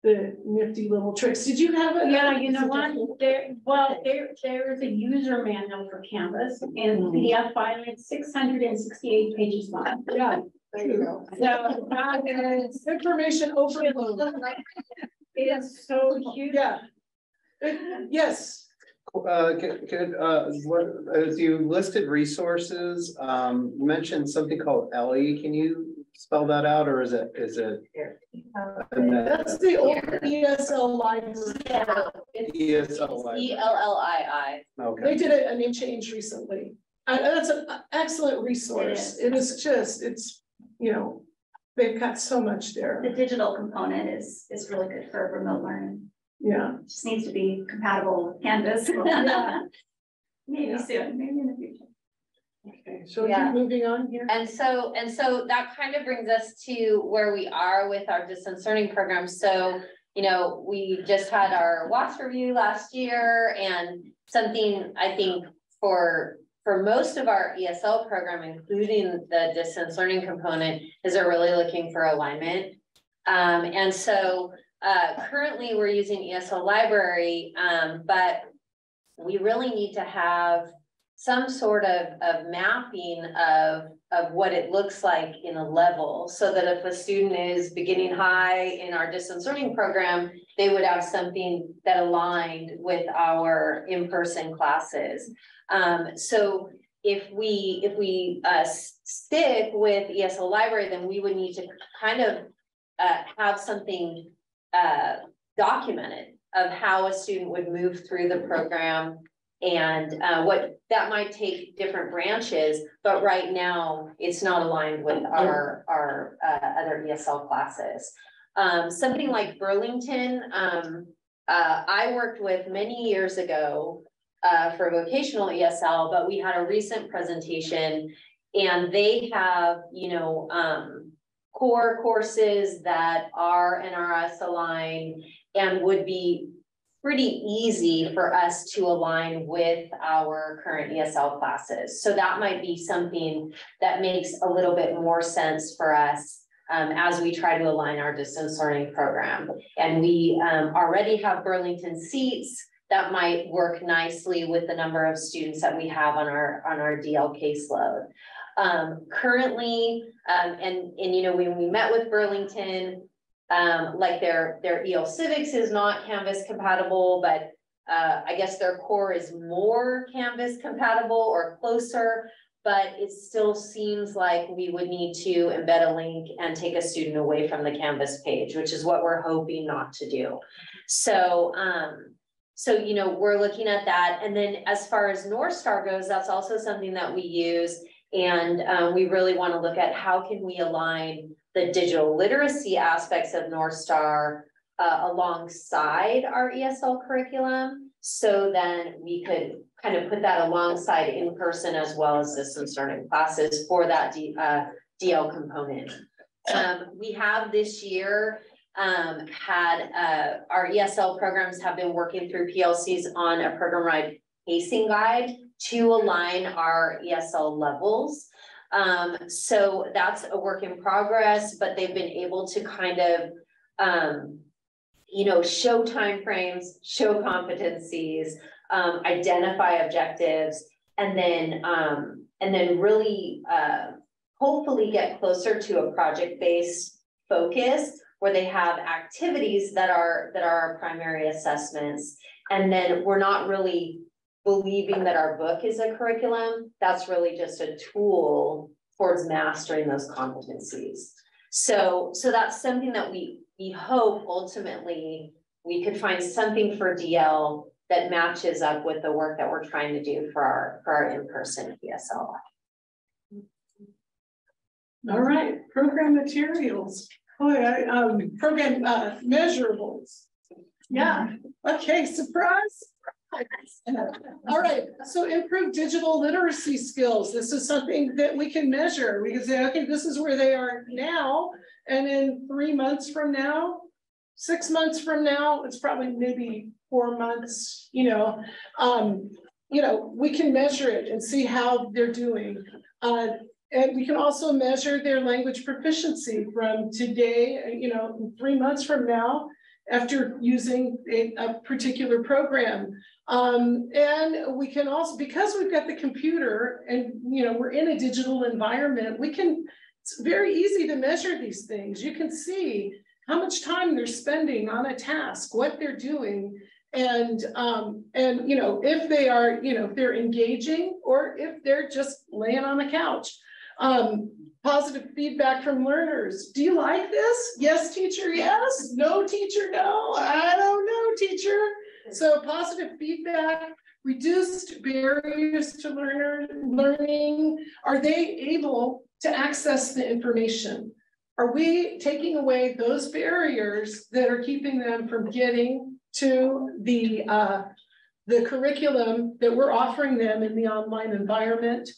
Speaker 4: the nifty little tricks. Did you have a?
Speaker 13: Yeah, you know what, there, well, there, there is a user manual for Canvas and PDF file, it's six hundred and sixty-eight pages long.
Speaker 4: Yeah, there you go.
Speaker 13: So that is,
Speaker 4: Information overload.
Speaker 13: it is so huge.
Speaker 4: Yeah. It- Yes,
Speaker 14: Uh, can, can, uh, what, as you listed resources, um, you mentioned something called Ellii, can you spell that out, or is it, is it?
Speaker 4: that's the old ESL library.
Speaker 14: ESL library.
Speaker 2: E L L I
Speaker 4: They did a, a name change recently. And that's an excellent resource. It is just, it's, you know, they've got so much there.
Speaker 3: the digital component is, is really good for remote learning.
Speaker 4: Yeah.
Speaker 3: Just needs to be compatible with Canvas. [LAUGHS]
Speaker 4: Yeah. [LAUGHS]
Speaker 3: Maybe soon, maybe in the future.
Speaker 4: Okay, so
Speaker 2: Yeah.
Speaker 4: moving on here.
Speaker 2: And so, and so that kind of brings us to where we are with our distance learning program. So, you know, we just had our WASC review last year and something I think for, for most of our ESL program, including the distance learning component, is they're really looking for alignment. Um, and so, uh, currently we're using ESL library, um, but we really need to have some sort of, of mapping of, of what it looks like in a level. So that if a student is beginning high in our distance learning program, they would have something that aligned with our in-person classes. Um, so if we, if we, uh, stick with ESL library, then we would need to kind of, uh, have something, uh, documented of how a student would move through the program and uh, what, that might take different branches, but right now, it's not aligned with our, our uh, other ESL classes. Um, something like Burlington, um, uh, I worked with many years ago uh, for vocational ESL, but we had a recent presentation and they have, you know, um, core courses that are NRS aligned and would be pretty easy for us to align with our current ESL classes. So that might be something that makes a little bit more sense for us um, as we try to align our distance learning program. And we um, already have Burlington seats that might work nicely with the number of students that we have on our, on our DL caseload. Um, currently, um, and, and you know, when we met with Burlington, um, like their, their EL civics is not Canvas compatible, but uh, I guess their core is more Canvas compatible or closer. But it still seems like we would need to embed a link and take a student away from the Canvas page, which is what we're hoping not to do. So, um, so, you know, we're looking at that. And then as far as Northstar goes, that's also something that we use. And um, we really want to look at how can we align the digital literacy aspects of Northstar uh, alongside our ESL curriculum. So then we could kind of put that alongside in person as well as distance learning classes for that D, uh, DL component. Um, we have this year um, had uh, our ESL programs have been working through PLCs on a program wide pacing guide to align our ESL levels. Um, so that's a work in progress, but they've been able to kind of, um, you know, show timeframes, show competencies, um, identify objectives, and then, um, and then really, uh, hopefully get closer to a project-based focus where they have activities that are, that are our primary assessments. And then we're not really believing that our book is a curriculum, that's really just a tool towards mastering those competencies. So, so that's something that we, we hope ultimately we could find something for DL that matches up with the work that we're trying to do for our, for our in-person ESL.
Speaker 4: All right, program materials. I, um, program, uh, measurables. Yeah, okay, surprise. All right, so improve digital literacy skills. This is something that we can measure. We can say, okay, this is where they are now. And in three months from now, six months from now, it's probably maybe four months, you know. Um, you know, we can measure it and see how they're doing. Uh, and we can also measure their language proficiency from today, you know, three months from now, after using a, a particular program. Um, and we can also, because we've got the computer and, you know, we're in a digital environment, we can, it's very easy to measure these things. You can see how much time they're spending on a task, what they're doing. And, um, and, you know, if they are, you know, if they're engaging or if they're just laying on the couch. Um, positive feedback from learners. Do you like this? Yes, teacher, yes. No, teacher, no. I don't know, teacher. So positive feedback, reduced barriers to learner learning. Are they able to access the information? Are we taking away those barriers that are keeping them from getting to the uh, the curriculum that we're offering them in the online environment.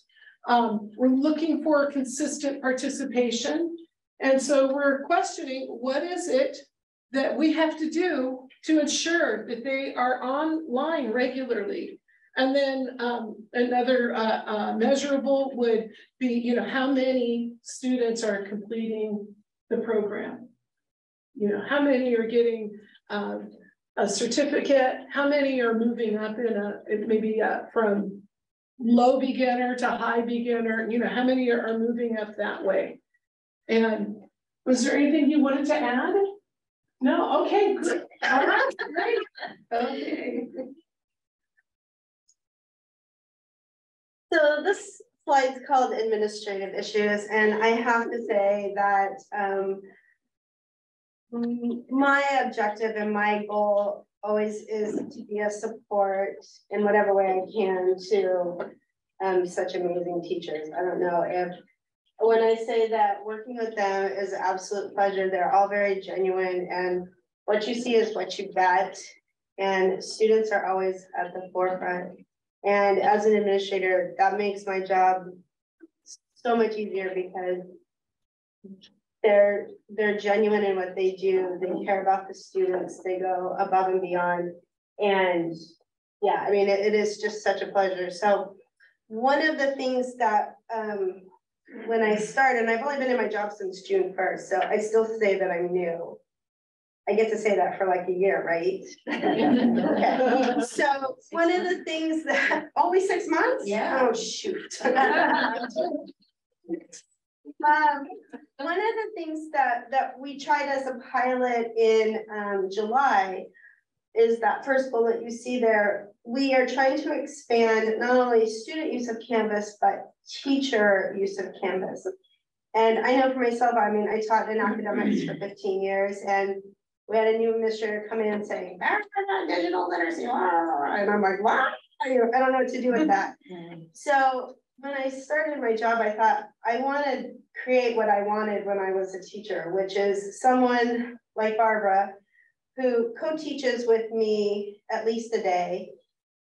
Speaker 4: Um, we're looking for consistent participation. And so we're questioning, what is it that we have to do to ensure that they are online regularly? And then um, another uh, uh, measurable would be, you know, how many students are completing the program? You know, how many are getting um, a certificate? How many are moving up in a, maybe uh, from low beginner to high beginner? You know, how many are, are moving up that way? And was there anything you wanted to add? No, okay, good. All right, great. Okay.
Speaker 5: So this slide's called administrative issues, and I have to say that um, my objective and my goal always is to be a support in whatever way I can to um, such amazing teachers. I don't know if when I say that working with them is an absolute pleasure, they're all very genuine and what you see is what you get. And students are always at the forefront. And as an administrator, that makes my job so much easier because they're they're genuine in what they do. They care about the students. They go above and beyond. And yeah, I mean, it, it is just such a pleasure. So one of the things that um, when I started, and I've only been in my job since June 1st, so I still say that I'm new. I get to say that for like a year, right? okay. [LAUGHS] So one of the things that only six months?
Speaker 10: Yeah.
Speaker 5: Oh shoot. [LAUGHS] Um, one of the things that, that we tried as a pilot in um, July is that first bullet you see there. We are trying to expand not only student use of Canvas, but teacher use of Canvas. And I know for myself, I mean, I taught in academics for 15 years and we had a new administrator come in saying, digital literacy, and I'm like, wow, I don't know what to do with that. [LAUGHS] So when I started my job, I thought I wanted to create what I wanted when I was a teacher, which is someone like Barbara who co-teaches with me at least a day.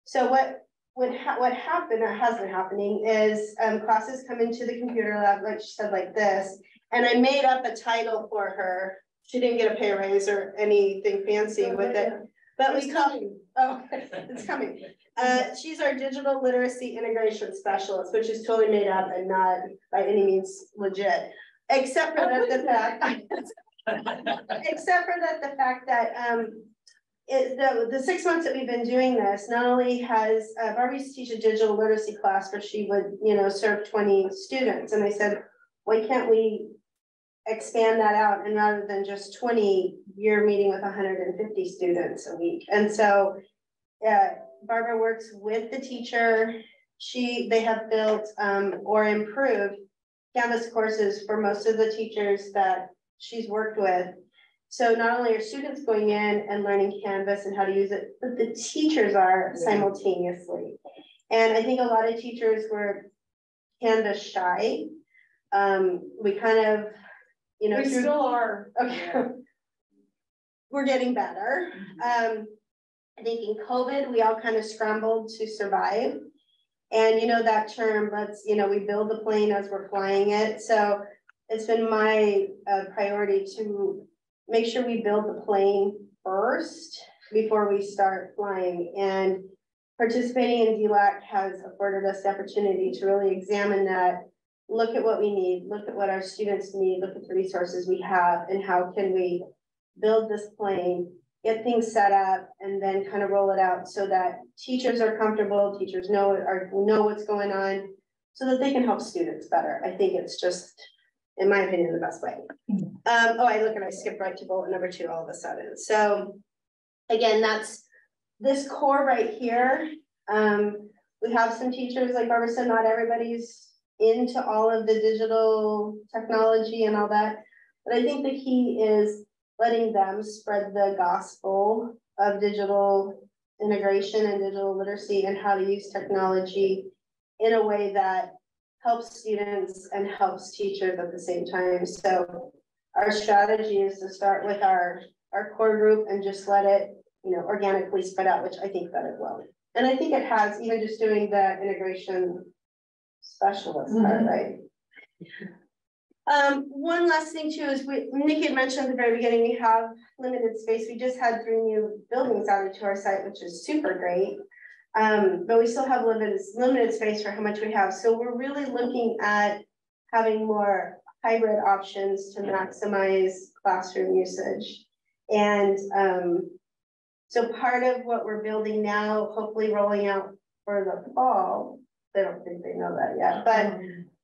Speaker 5: So what would ha what happened or has been happening is um, classes come into the computer lab, like she said, like this, and I made up a title for her. She didn't get a pay raise or anything fancy with it, but we call, [LAUGHS] oh, it's coming. Uh, she's our digital literacy integration specialist, which is totally made up and not by any means legit. Except for that the fact, except for that the fact that um, it, the, the six months that we've been doing this, not only has uh, Barbie used to teach a digital literacy class where she would, you know, serve 20 students. And I said, why can't we expand that out and rather than just 20, you're meeting with 150 students a week. And so uh, Barbara works with the teacher. She, they have built um, or improved Canvas courses for most of the teachers that she's worked with. So not only are students going in and learning Canvas and how to use it, but the teachers are simultaneously. And I think a lot of teachers were Canvas shy. Um, we kind of, you know,
Speaker 4: We
Speaker 5: through-
Speaker 4: still are.
Speaker 5: Okay. [LAUGHS] We're getting better. Um, I think in COVID, we all kind of scrambled to survive. And you know that term, let's, you know, we build the plane as we're flying it. So it's been my uh, priority to make sure we build the plane first before we start flying. And participating in DLAC has afforded us the opportunity to really examine that, look at what we need, look at what our students need, look at the resources we have, and how can we build this plane, get things set up, and then kind of roll it out so that teachers are comfortable, teachers know are know what's going on, so that they can help students better. I think it's just, in my opinion, the best way. Um, oh, I look and I skipped right to bullet number two all of a sudden. So again, that's this core right here. Um, we have some teachers, like Barbara said, not everybody's into all of the digital technology and all that. But I think the key is letting them spread the gospel of digital integration and digital literacy and how to use technology in a way that helps students and helps teachers at the same time. So our strategy is to start with our, our core group and just let it, you know, organically spread out, which I think that it will. And I think it has, even just doing the integration specialist part,
Speaker 2: Mhm.
Speaker 5: right? Um, one last thing too is we, Nikki had mentioned at the very beginning, we have limited space. We just had three new buildings added to our site, which is super great. Um, but we still have limited, limited space for how much we have. So we're really looking at having more hybrid options to maximize classroom usage. And, um, so part of what we're building now, hopefully rolling out for the fall, they don't think they know that yet, but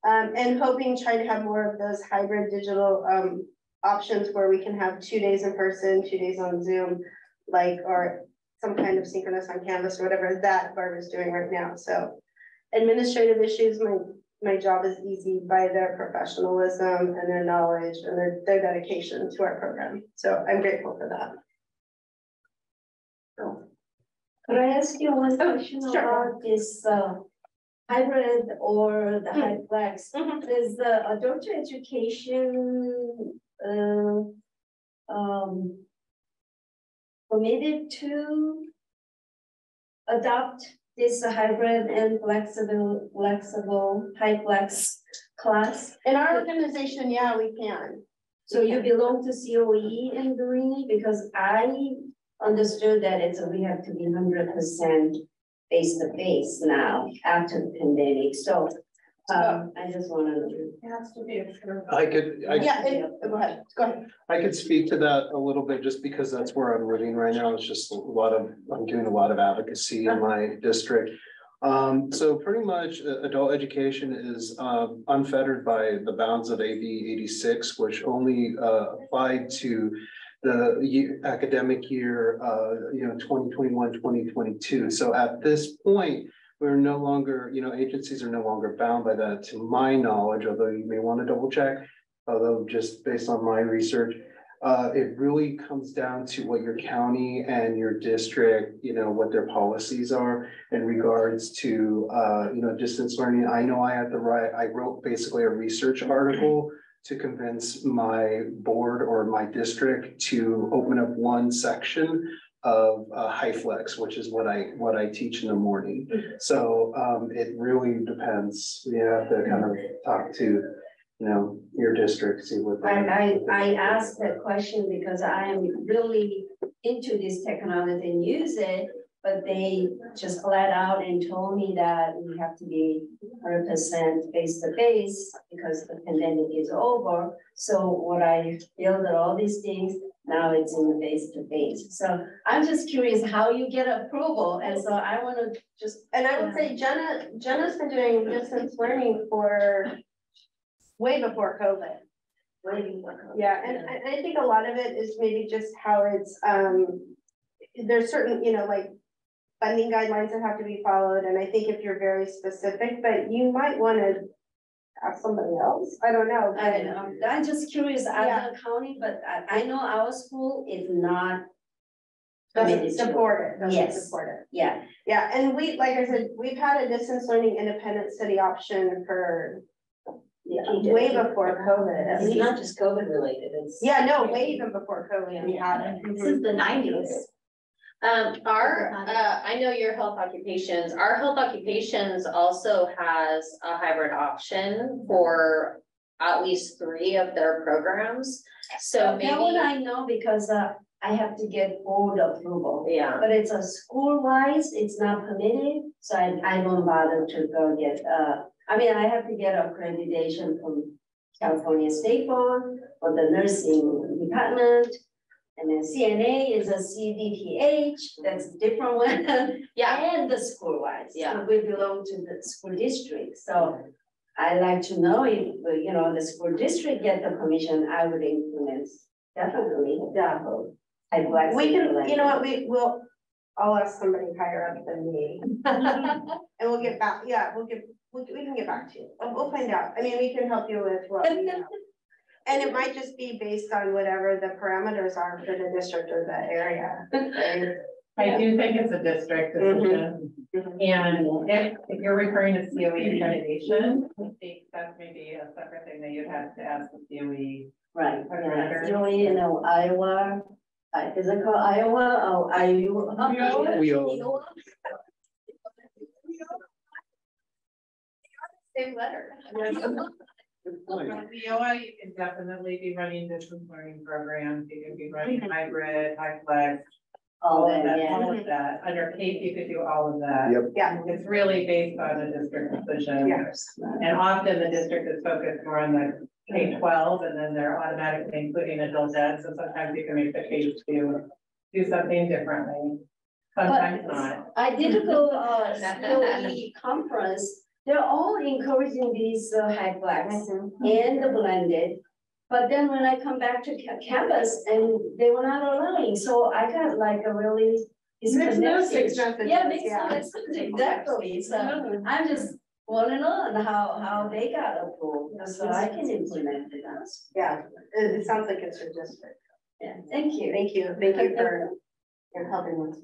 Speaker 5: um, and hoping, trying to have more of those hybrid digital, um, options where we can have two days in person, two days on Zoom, like, or some kind of synchronous on Canvas or whatever that Barbara's doing right now, so. Administrative issues, my, my job is easy by their professionalism and their knowledge and their, their dedication to our program, so I'm grateful for that. So.
Speaker 15: Could I ask you one question
Speaker 5: sure.
Speaker 15: about this uh, hybrid or the hyflex? Is the adult education uh, um, permitted to adopt this hybrid and flexible, flexible, hyflex class?
Speaker 5: In our organization, yeah, we can.
Speaker 15: So you belong to COE in doing it? Because I understood that it's, we have to be hundred percent face to face now after the pandemic, so. Um, I just wanted to.
Speaker 5: It has to be. A sure.
Speaker 14: I could, I.
Speaker 5: Yeah, and- go ahead, go ahead.
Speaker 14: I could speak to that a little bit, just because that's where I'm living right now, it's just a lot of, I'm doing a lot of advocacy in my district. Um, so pretty much, uh, adult education is, um, unfettered by the bounds of AB eighty-six, which only, uh, applied to the ye- academic year, uh, you know, 2021-2022. So at this point, we're no longer, you know, agencies are no longer bound by that, to my knowledge, although you may want to double check. Although just based on my research, uh, it really comes down to what your county and your district, you know, what their policies are in regards to, uh, you know, distance learning. I know I had the right, I wrote basically a research article to convince my board or my district to open up one section of uh, HyFlex, which is what I, what I teach in the morning. So um, it really depends. You have to kind of talk to, you know, your district, see what. they-
Speaker 15: I, I, I asked that question because I am really into this technology and use it, but they just flat out and told me that we have to be hundred percent face to face because the pandemic is over. So what I build all these things, now it's in the face to face. So I'm just curious how you get approval, and so I wanna just.
Speaker 5: And I would say Jenna, Jenna's been doing distance learning for way before COVID.
Speaker 15: Way before COVID.
Speaker 5: Yeah, and I, I think a lot of it is maybe just how it's, um, there's certain, you know, like funding guidelines that have to be followed, and I think if you're very specific, but you might wanna ask somebody else, I don't know.
Speaker 15: I don't know, I'm just curious,
Speaker 5: Yeah.
Speaker 15: other county, but I, I know our school is not.
Speaker 5: Doesn't support it, doesn't
Speaker 15: Yes.
Speaker 5: support it.
Speaker 15: Yeah,
Speaker 5: Yeah, and we, like I said, we've had a distance learning independent study option for yeah, way before COVID.
Speaker 15: it's
Speaker 5: least.
Speaker 15: not just COVID related, it's.
Speaker 5: Yeah, no, way even before COVID, we had it.
Speaker 3: Since the nineties.
Speaker 2: Um, our, uh, I know your health occupations, our health occupations also has a hybrid option for at least three of their programs. So
Speaker 15: That one
Speaker 2: maybe,
Speaker 15: I know because, uh, I have to get board approval.
Speaker 2: yeah,
Speaker 15: But it's a school wise, it's not permitted, so I, I don't bother to go get, uh, I mean, I have to get accreditation from California State Board for the nursing department. And then CNA is a CDPH, that's a different one. [LAUGHS]
Speaker 2: yeah,
Speaker 15: And the school wise.
Speaker 2: Yeah.
Speaker 15: We belong to the school district, so I like to know if, uh, you know, the school district get the permission, I would implement definitely that whole. I'd like.
Speaker 5: We can, you know what, we will, I'll ask somebody higher up than me. [LAUGHS] And we'll get back, yeah, we'll get, we, we can get back to you, we'll, we'll find out, I mean, we can help you with what we know. And it might just be based on whatever the parameters are for the district or the area. [LAUGHS]
Speaker 11: I do think it's a district mm-hmm. decision. Mm -hmm. And if, if you're referring to COE accreditation, I think that's maybe a separate thing that you'd have to ask the COE.
Speaker 15: Right. Yeah. COE in Iowa. is it called Iowa oh, or Iowa?
Speaker 14: We Iowa.
Speaker 2: Same letter. [LAUGHS]
Speaker 11: Neoa, you can definitely be running distance learning programs, you can be running hybrid, HyFlex. All of that, all of that, under CAEP, you could do all of that.
Speaker 6: Yep.
Speaker 2: Yeah.
Speaker 11: It's really based on the district decision.
Speaker 2: Yes.
Speaker 11: And often the district is focused more on the K twelve, and then they're automatically including adult ed, so sometimes you can make the case to do something differently. Sometimes not.
Speaker 15: I did go, uh, COE conference, they're all encouraging these uh, high flex and the blended. But then when I come back to ca- campus and they were not allowing, so I got like a really.
Speaker 4: Makes no
Speaker 15: disconnected.
Speaker 4: sense.
Speaker 15: Yeah, makes no sense, exactly, so I'm just wanna know how, how they got approved, so I can implement it.
Speaker 5: Yeah, it, it sounds like it's your district.
Speaker 15: Yeah, thank you.
Speaker 5: Thank you, thank you for, for helping us.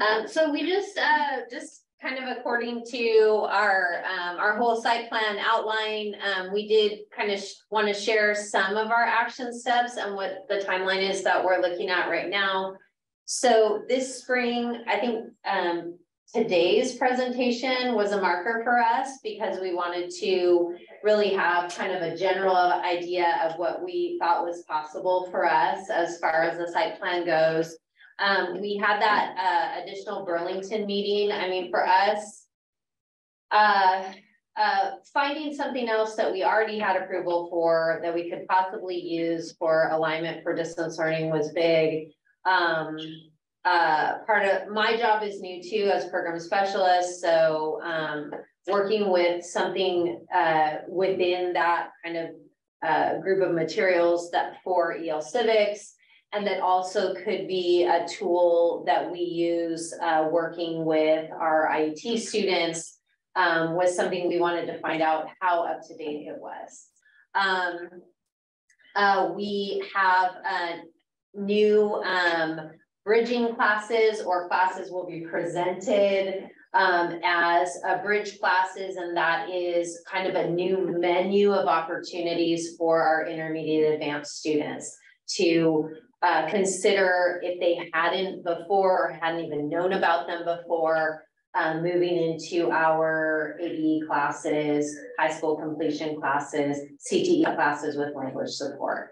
Speaker 2: Um, so we just, uh, just kind of according to our, um, our whole site plan outline, um, we did kind of want to share some of our action steps and what the timeline is that we're looking at right now. So this spring, I think, um, today's presentation was a marker for us because we wanted to really have kind of a general idea of what we thought was possible for us as far as the site plan goes. Um, we had that, uh, additional Burlington meeting. I mean, for us, uh, uh, finding something else that we already had approval for, that we could possibly use for alignment for distance learning was big. Um, uh, part of, my job is new too as program specialist, so, um, working with something, uh, within that kind of, uh, group of materials that for EL civics, and that also could be a tool that we use uh, working with our IET students um, was something we wanted to find out how up to date it was. Um, uh, we have uh, new um, bridging classes or classes will be presented um, as uh, bridge classes, and that is kind of a new menu of opportunities for our intermediate advanced students to uh, consider if they hadn't before or hadn't even known about them before, um, moving into our ABE classes, high school completion classes, CTE classes with language support.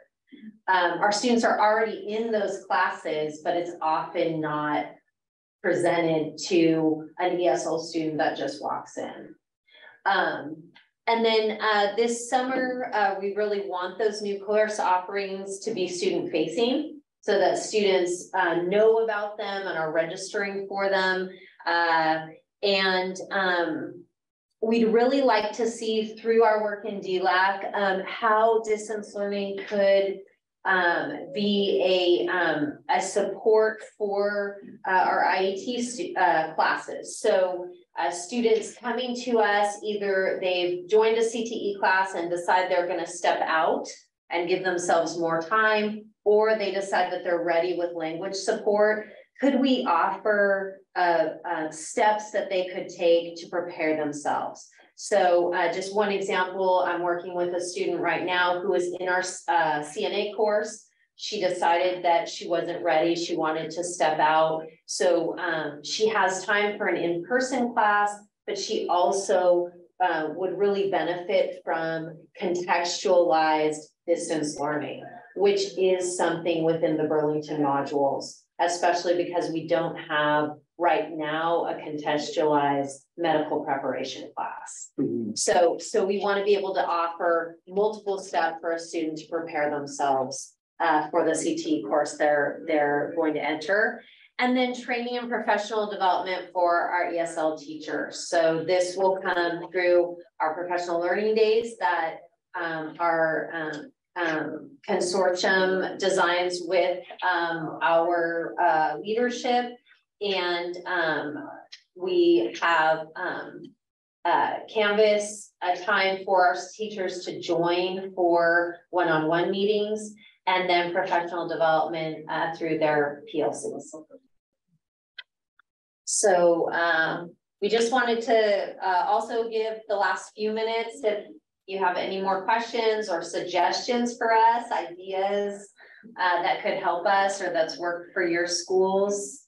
Speaker 2: Um, our students are already in those classes, but it's often not presented to an ESL student that just walks in. Um, and then uh, this summer, uh, we really want those new course offerings to be student facing so that students uh, know about them and are registering for them. Uh, and um, we'd really like to see through our work in DLAC um, how distance learning could um, be a, um, a support for uh, our IET uh, classes. So uh, students coming to us, either they've joined a CTE class and decide they're gonna step out and give themselves more time, or they decide that they're ready with language support. Could we offer uh, uh, steps that they could take to prepare themselves? So uh, just one example, I'm working with a student right now who is in our uh, CNA course. She decided that she wasn't ready. She wanted to step out. So um, she has time for an in-person class, but she also uh, would really benefit from contextualized distance learning, which is something within the Burlington modules, especially because we don't have right now a contextualized medical preparation class. So, so we want to be able to offer multiple steps for a student to prepare themselves uh, for the CT course they're, they're going to enter. And then training and professional development for our ESL teachers. So this will come through our professional learning days that um, our um, um, consortium designs with um, our uh, leadership. And um, we have um, uh, Canvas, a time for our teachers to join for one-on-one meetings, and then professional development uh, through their PLCs. So um, we just wanted to uh, also give the last few minutes if you have any more questions or suggestions for us, ideas uh, that could help us or that's worked for your schools.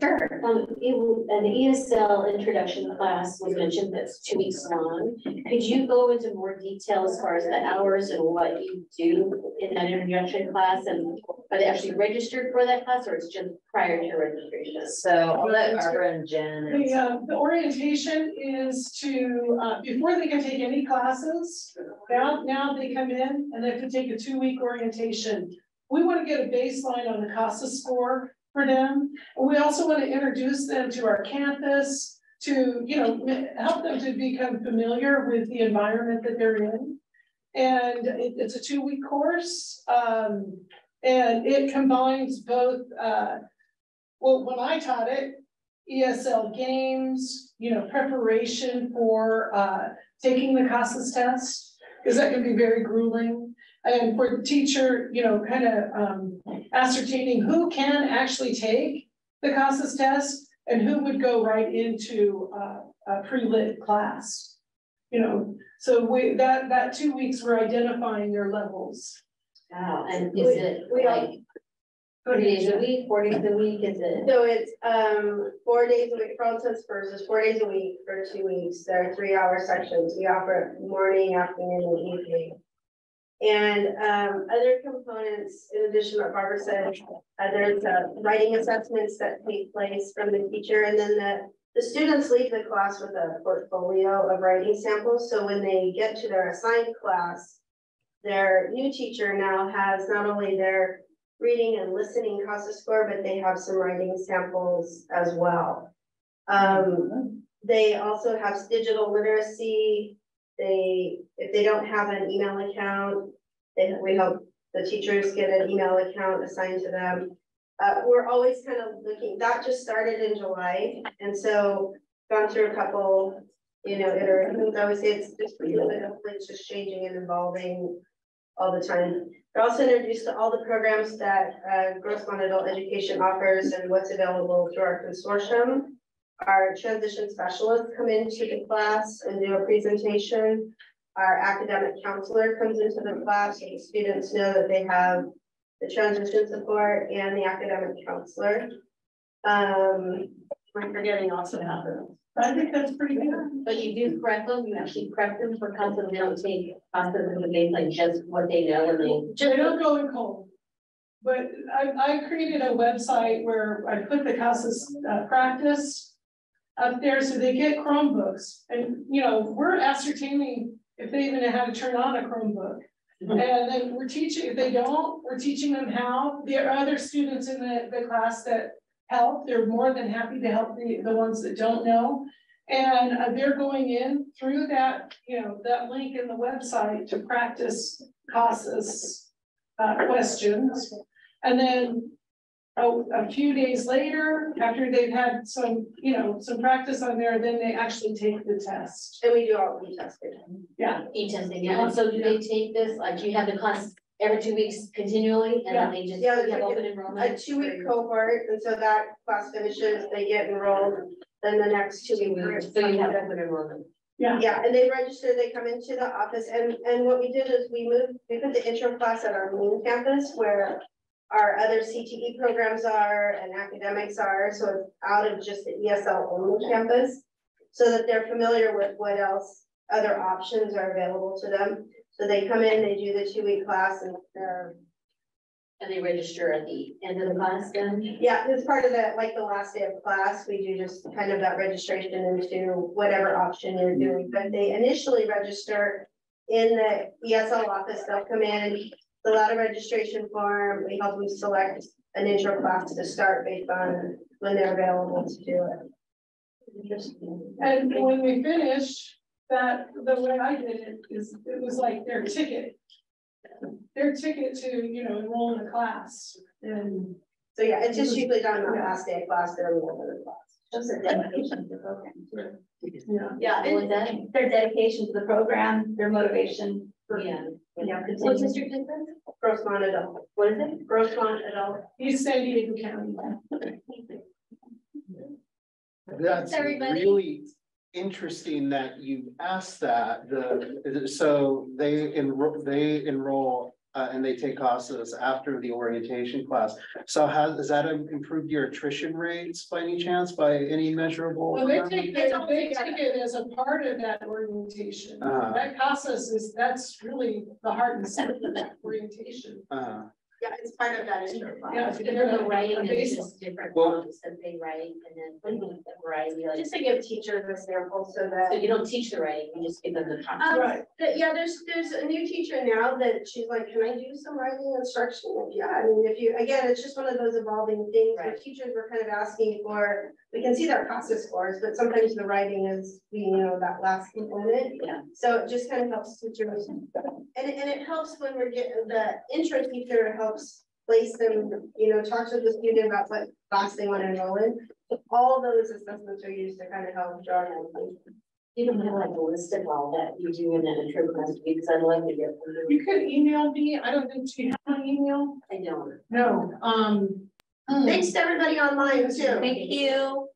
Speaker 13: Sure. Um, it, will- uh, ESL introduction class was mentioned, that's two weeks long. Could you go into more detail as far as the hours and what you do in that introduction class? And are they actually registered for that class or it's just prior to registration?
Speaker 2: So I'll let Barbara and Jen.
Speaker 4: The, uh, the orientation is to, uh, before they can take any classes, now, now they come in and they have to take a two-week orientation. We want to get a baseline on the CASAS score for them. And we also want to introduce them to our campus, to, you know, help them to become familiar with the environment that they're in. And it, it's a two-week course, um, and it combines both, uh, well, when I taught it, ESL games, you know, preparation for uh taking the CASAS test, because that can be very grueling. And for the teacher, you know, kind of um ascertaining who can actually take the CASAS test and who would go right into uh a pre-lit class. You know, so we, that that two weeks, we're identifying their levels.
Speaker 13: Wow, and is it
Speaker 5: We- we
Speaker 13: like three days a week, four days a week, is it?
Speaker 5: So it's, um, four days a week, for all intents and purposes, four days a week for two weeks, there are three hour sections, we offer morning, afternoon, and evening. And, um, other components, in addition to what Barbara said, uh, there's, uh, writing assessments that take place from the teacher, and then the, the students leave the class with a portfolio of writing samples, so when they get to their assigned class, their new teacher now has not only their reading and listening CASAS score, but they have some writing samples as well. Um, they also have digital literacy. They, if they don't have an email account, they, we help the teachers get an email account assigned to them. Uh, we're always kind of looking, that just started in July, and so gone through a couple, you know, iterations, I would say it's just, you know, it's just changing and evolving all the time. We're also introduced to all the programs that uh, Grossmont Adult Education offers and what's available through our consortium. Our transition specialists come into the class and do a presentation. Our academic counselor comes into the class, so the students know that they have the transition support and the academic counselor. Um, I'm forgetting also happens.
Speaker 4: I think that's pretty good.
Speaker 13: But you do prep them, you actually prep them for content, they don't take content in the base, like just what they know and they.
Speaker 4: They don't go in cold. But I, I created a website where I put the CASAS uh, practice up there, so they get Chromebooks. And, you know, we're ascertaining if they even know how to turn on a Chromebook. And then we're teaching, if they don't, we're teaching them how. There are other students in the, the class that help. They're more than happy to help the, the ones that don't know. And uh, they're going in through that, you know, that link in the website to practice CASAS uh, questions. And then a, a few days later, after they've had some, you know, some practice on there, then they actually take the test.
Speaker 5: And we do all the testing.
Speaker 4: Yeah.
Speaker 13: E-testing, yeah, and so do they take this, like, do you have the class every two weeks continually, and then they just,
Speaker 5: Yeah,
Speaker 13: you have open enrollment.
Speaker 5: a two-week cohort, and so that class finishes, they get enrolled, then the next two weeks, group.
Speaker 13: So you have open enrollment.
Speaker 4: Yeah.
Speaker 5: Yeah, and they register, they come into the office, and, and what we did is we moved, we put the intro class at our main campus where our other CTE programs are and academics are, so it's out of just the ESL only campus. So that they're familiar with what else, other options are available to them. So they come in, they do the two-week class and they're
Speaker 13: And they register at the end of the class then?
Speaker 5: Yeah, it's part of that, like the last day of class, we do just kind of that registration into whatever option you're doing, but they initially register. In the ESL office, they'll come in, fill out a registration form, we help them select an intro class to start based on when they're available to do it.
Speaker 4: And when we finish, that, the way I did it is, it was like their ticket. Their ticket to, you know, enroll in a class and.
Speaker 5: So yeah, it's just usually done on the last day of class, they're enrolled in the class.
Speaker 3: Just a dedication to the program.
Speaker 4: Yeah.
Speaker 3: Yeah,
Speaker 13: What was
Speaker 3: and their dedication to the program, their motivation. for-
Speaker 13: Yeah.
Speaker 3: Yeah.
Speaker 13: What
Speaker 3: continue.
Speaker 13: district is this?
Speaker 5: Grossmont adult,
Speaker 13: What is it?
Speaker 5: Grossmont adult.
Speaker 4: East San Diego County.
Speaker 14: That's
Speaker 2: everybody.
Speaker 14: really interesting that you asked that, the, so they enroll, they enroll Uh, and they take classes after the orientation class. So has, has that improved your attrition rates by any chance, by any measurable?
Speaker 4: Well, they take, they, they take it as a part of that orientation.
Speaker 14: Uh-huh.
Speaker 4: That CASAS is, that's really the heart and soul of that orientation.
Speaker 14: Uh,
Speaker 5: Yeah, it's part of that intro
Speaker 4: Yeah,
Speaker 5: class.
Speaker 4: it's
Speaker 13: There's a
Speaker 4: a
Speaker 13: writing and it's
Speaker 4: baseline.
Speaker 13: just different
Speaker 14: Well-
Speaker 13: prompts that they write and then putting the variety, like,
Speaker 5: Just to give teachers a sample so that.
Speaker 13: so
Speaker 5: that.
Speaker 13: you don't teach the writing, you just give them the prompts.
Speaker 5: Um,
Speaker 4: Right.
Speaker 5: that- yeah, there's, there's a new teacher now that she's like, can I do some writing instruction? Like, yeah, I mean, if you, again, it's just one of those evolving things where teachers were kind of asking for, we can see their CASAS scores, but sometimes the writing is, you know, that last component.
Speaker 13: Yeah.
Speaker 5: So it just kind of helps teachers. And it, and it helps when we're getting, the intro teacher helps place them, you know, talk to the student about what class they want to enroll in. All those assessments are used to kind of help draw them.
Speaker 13: You don't have like a list of all that you do in an intro class, because I'd like to get. you.
Speaker 4: You could email me, I don't think do you have my email?
Speaker 13: I don't.
Speaker 4: No, um.
Speaker 5: Thanks mm. to everybody online too.
Speaker 13: Thank you.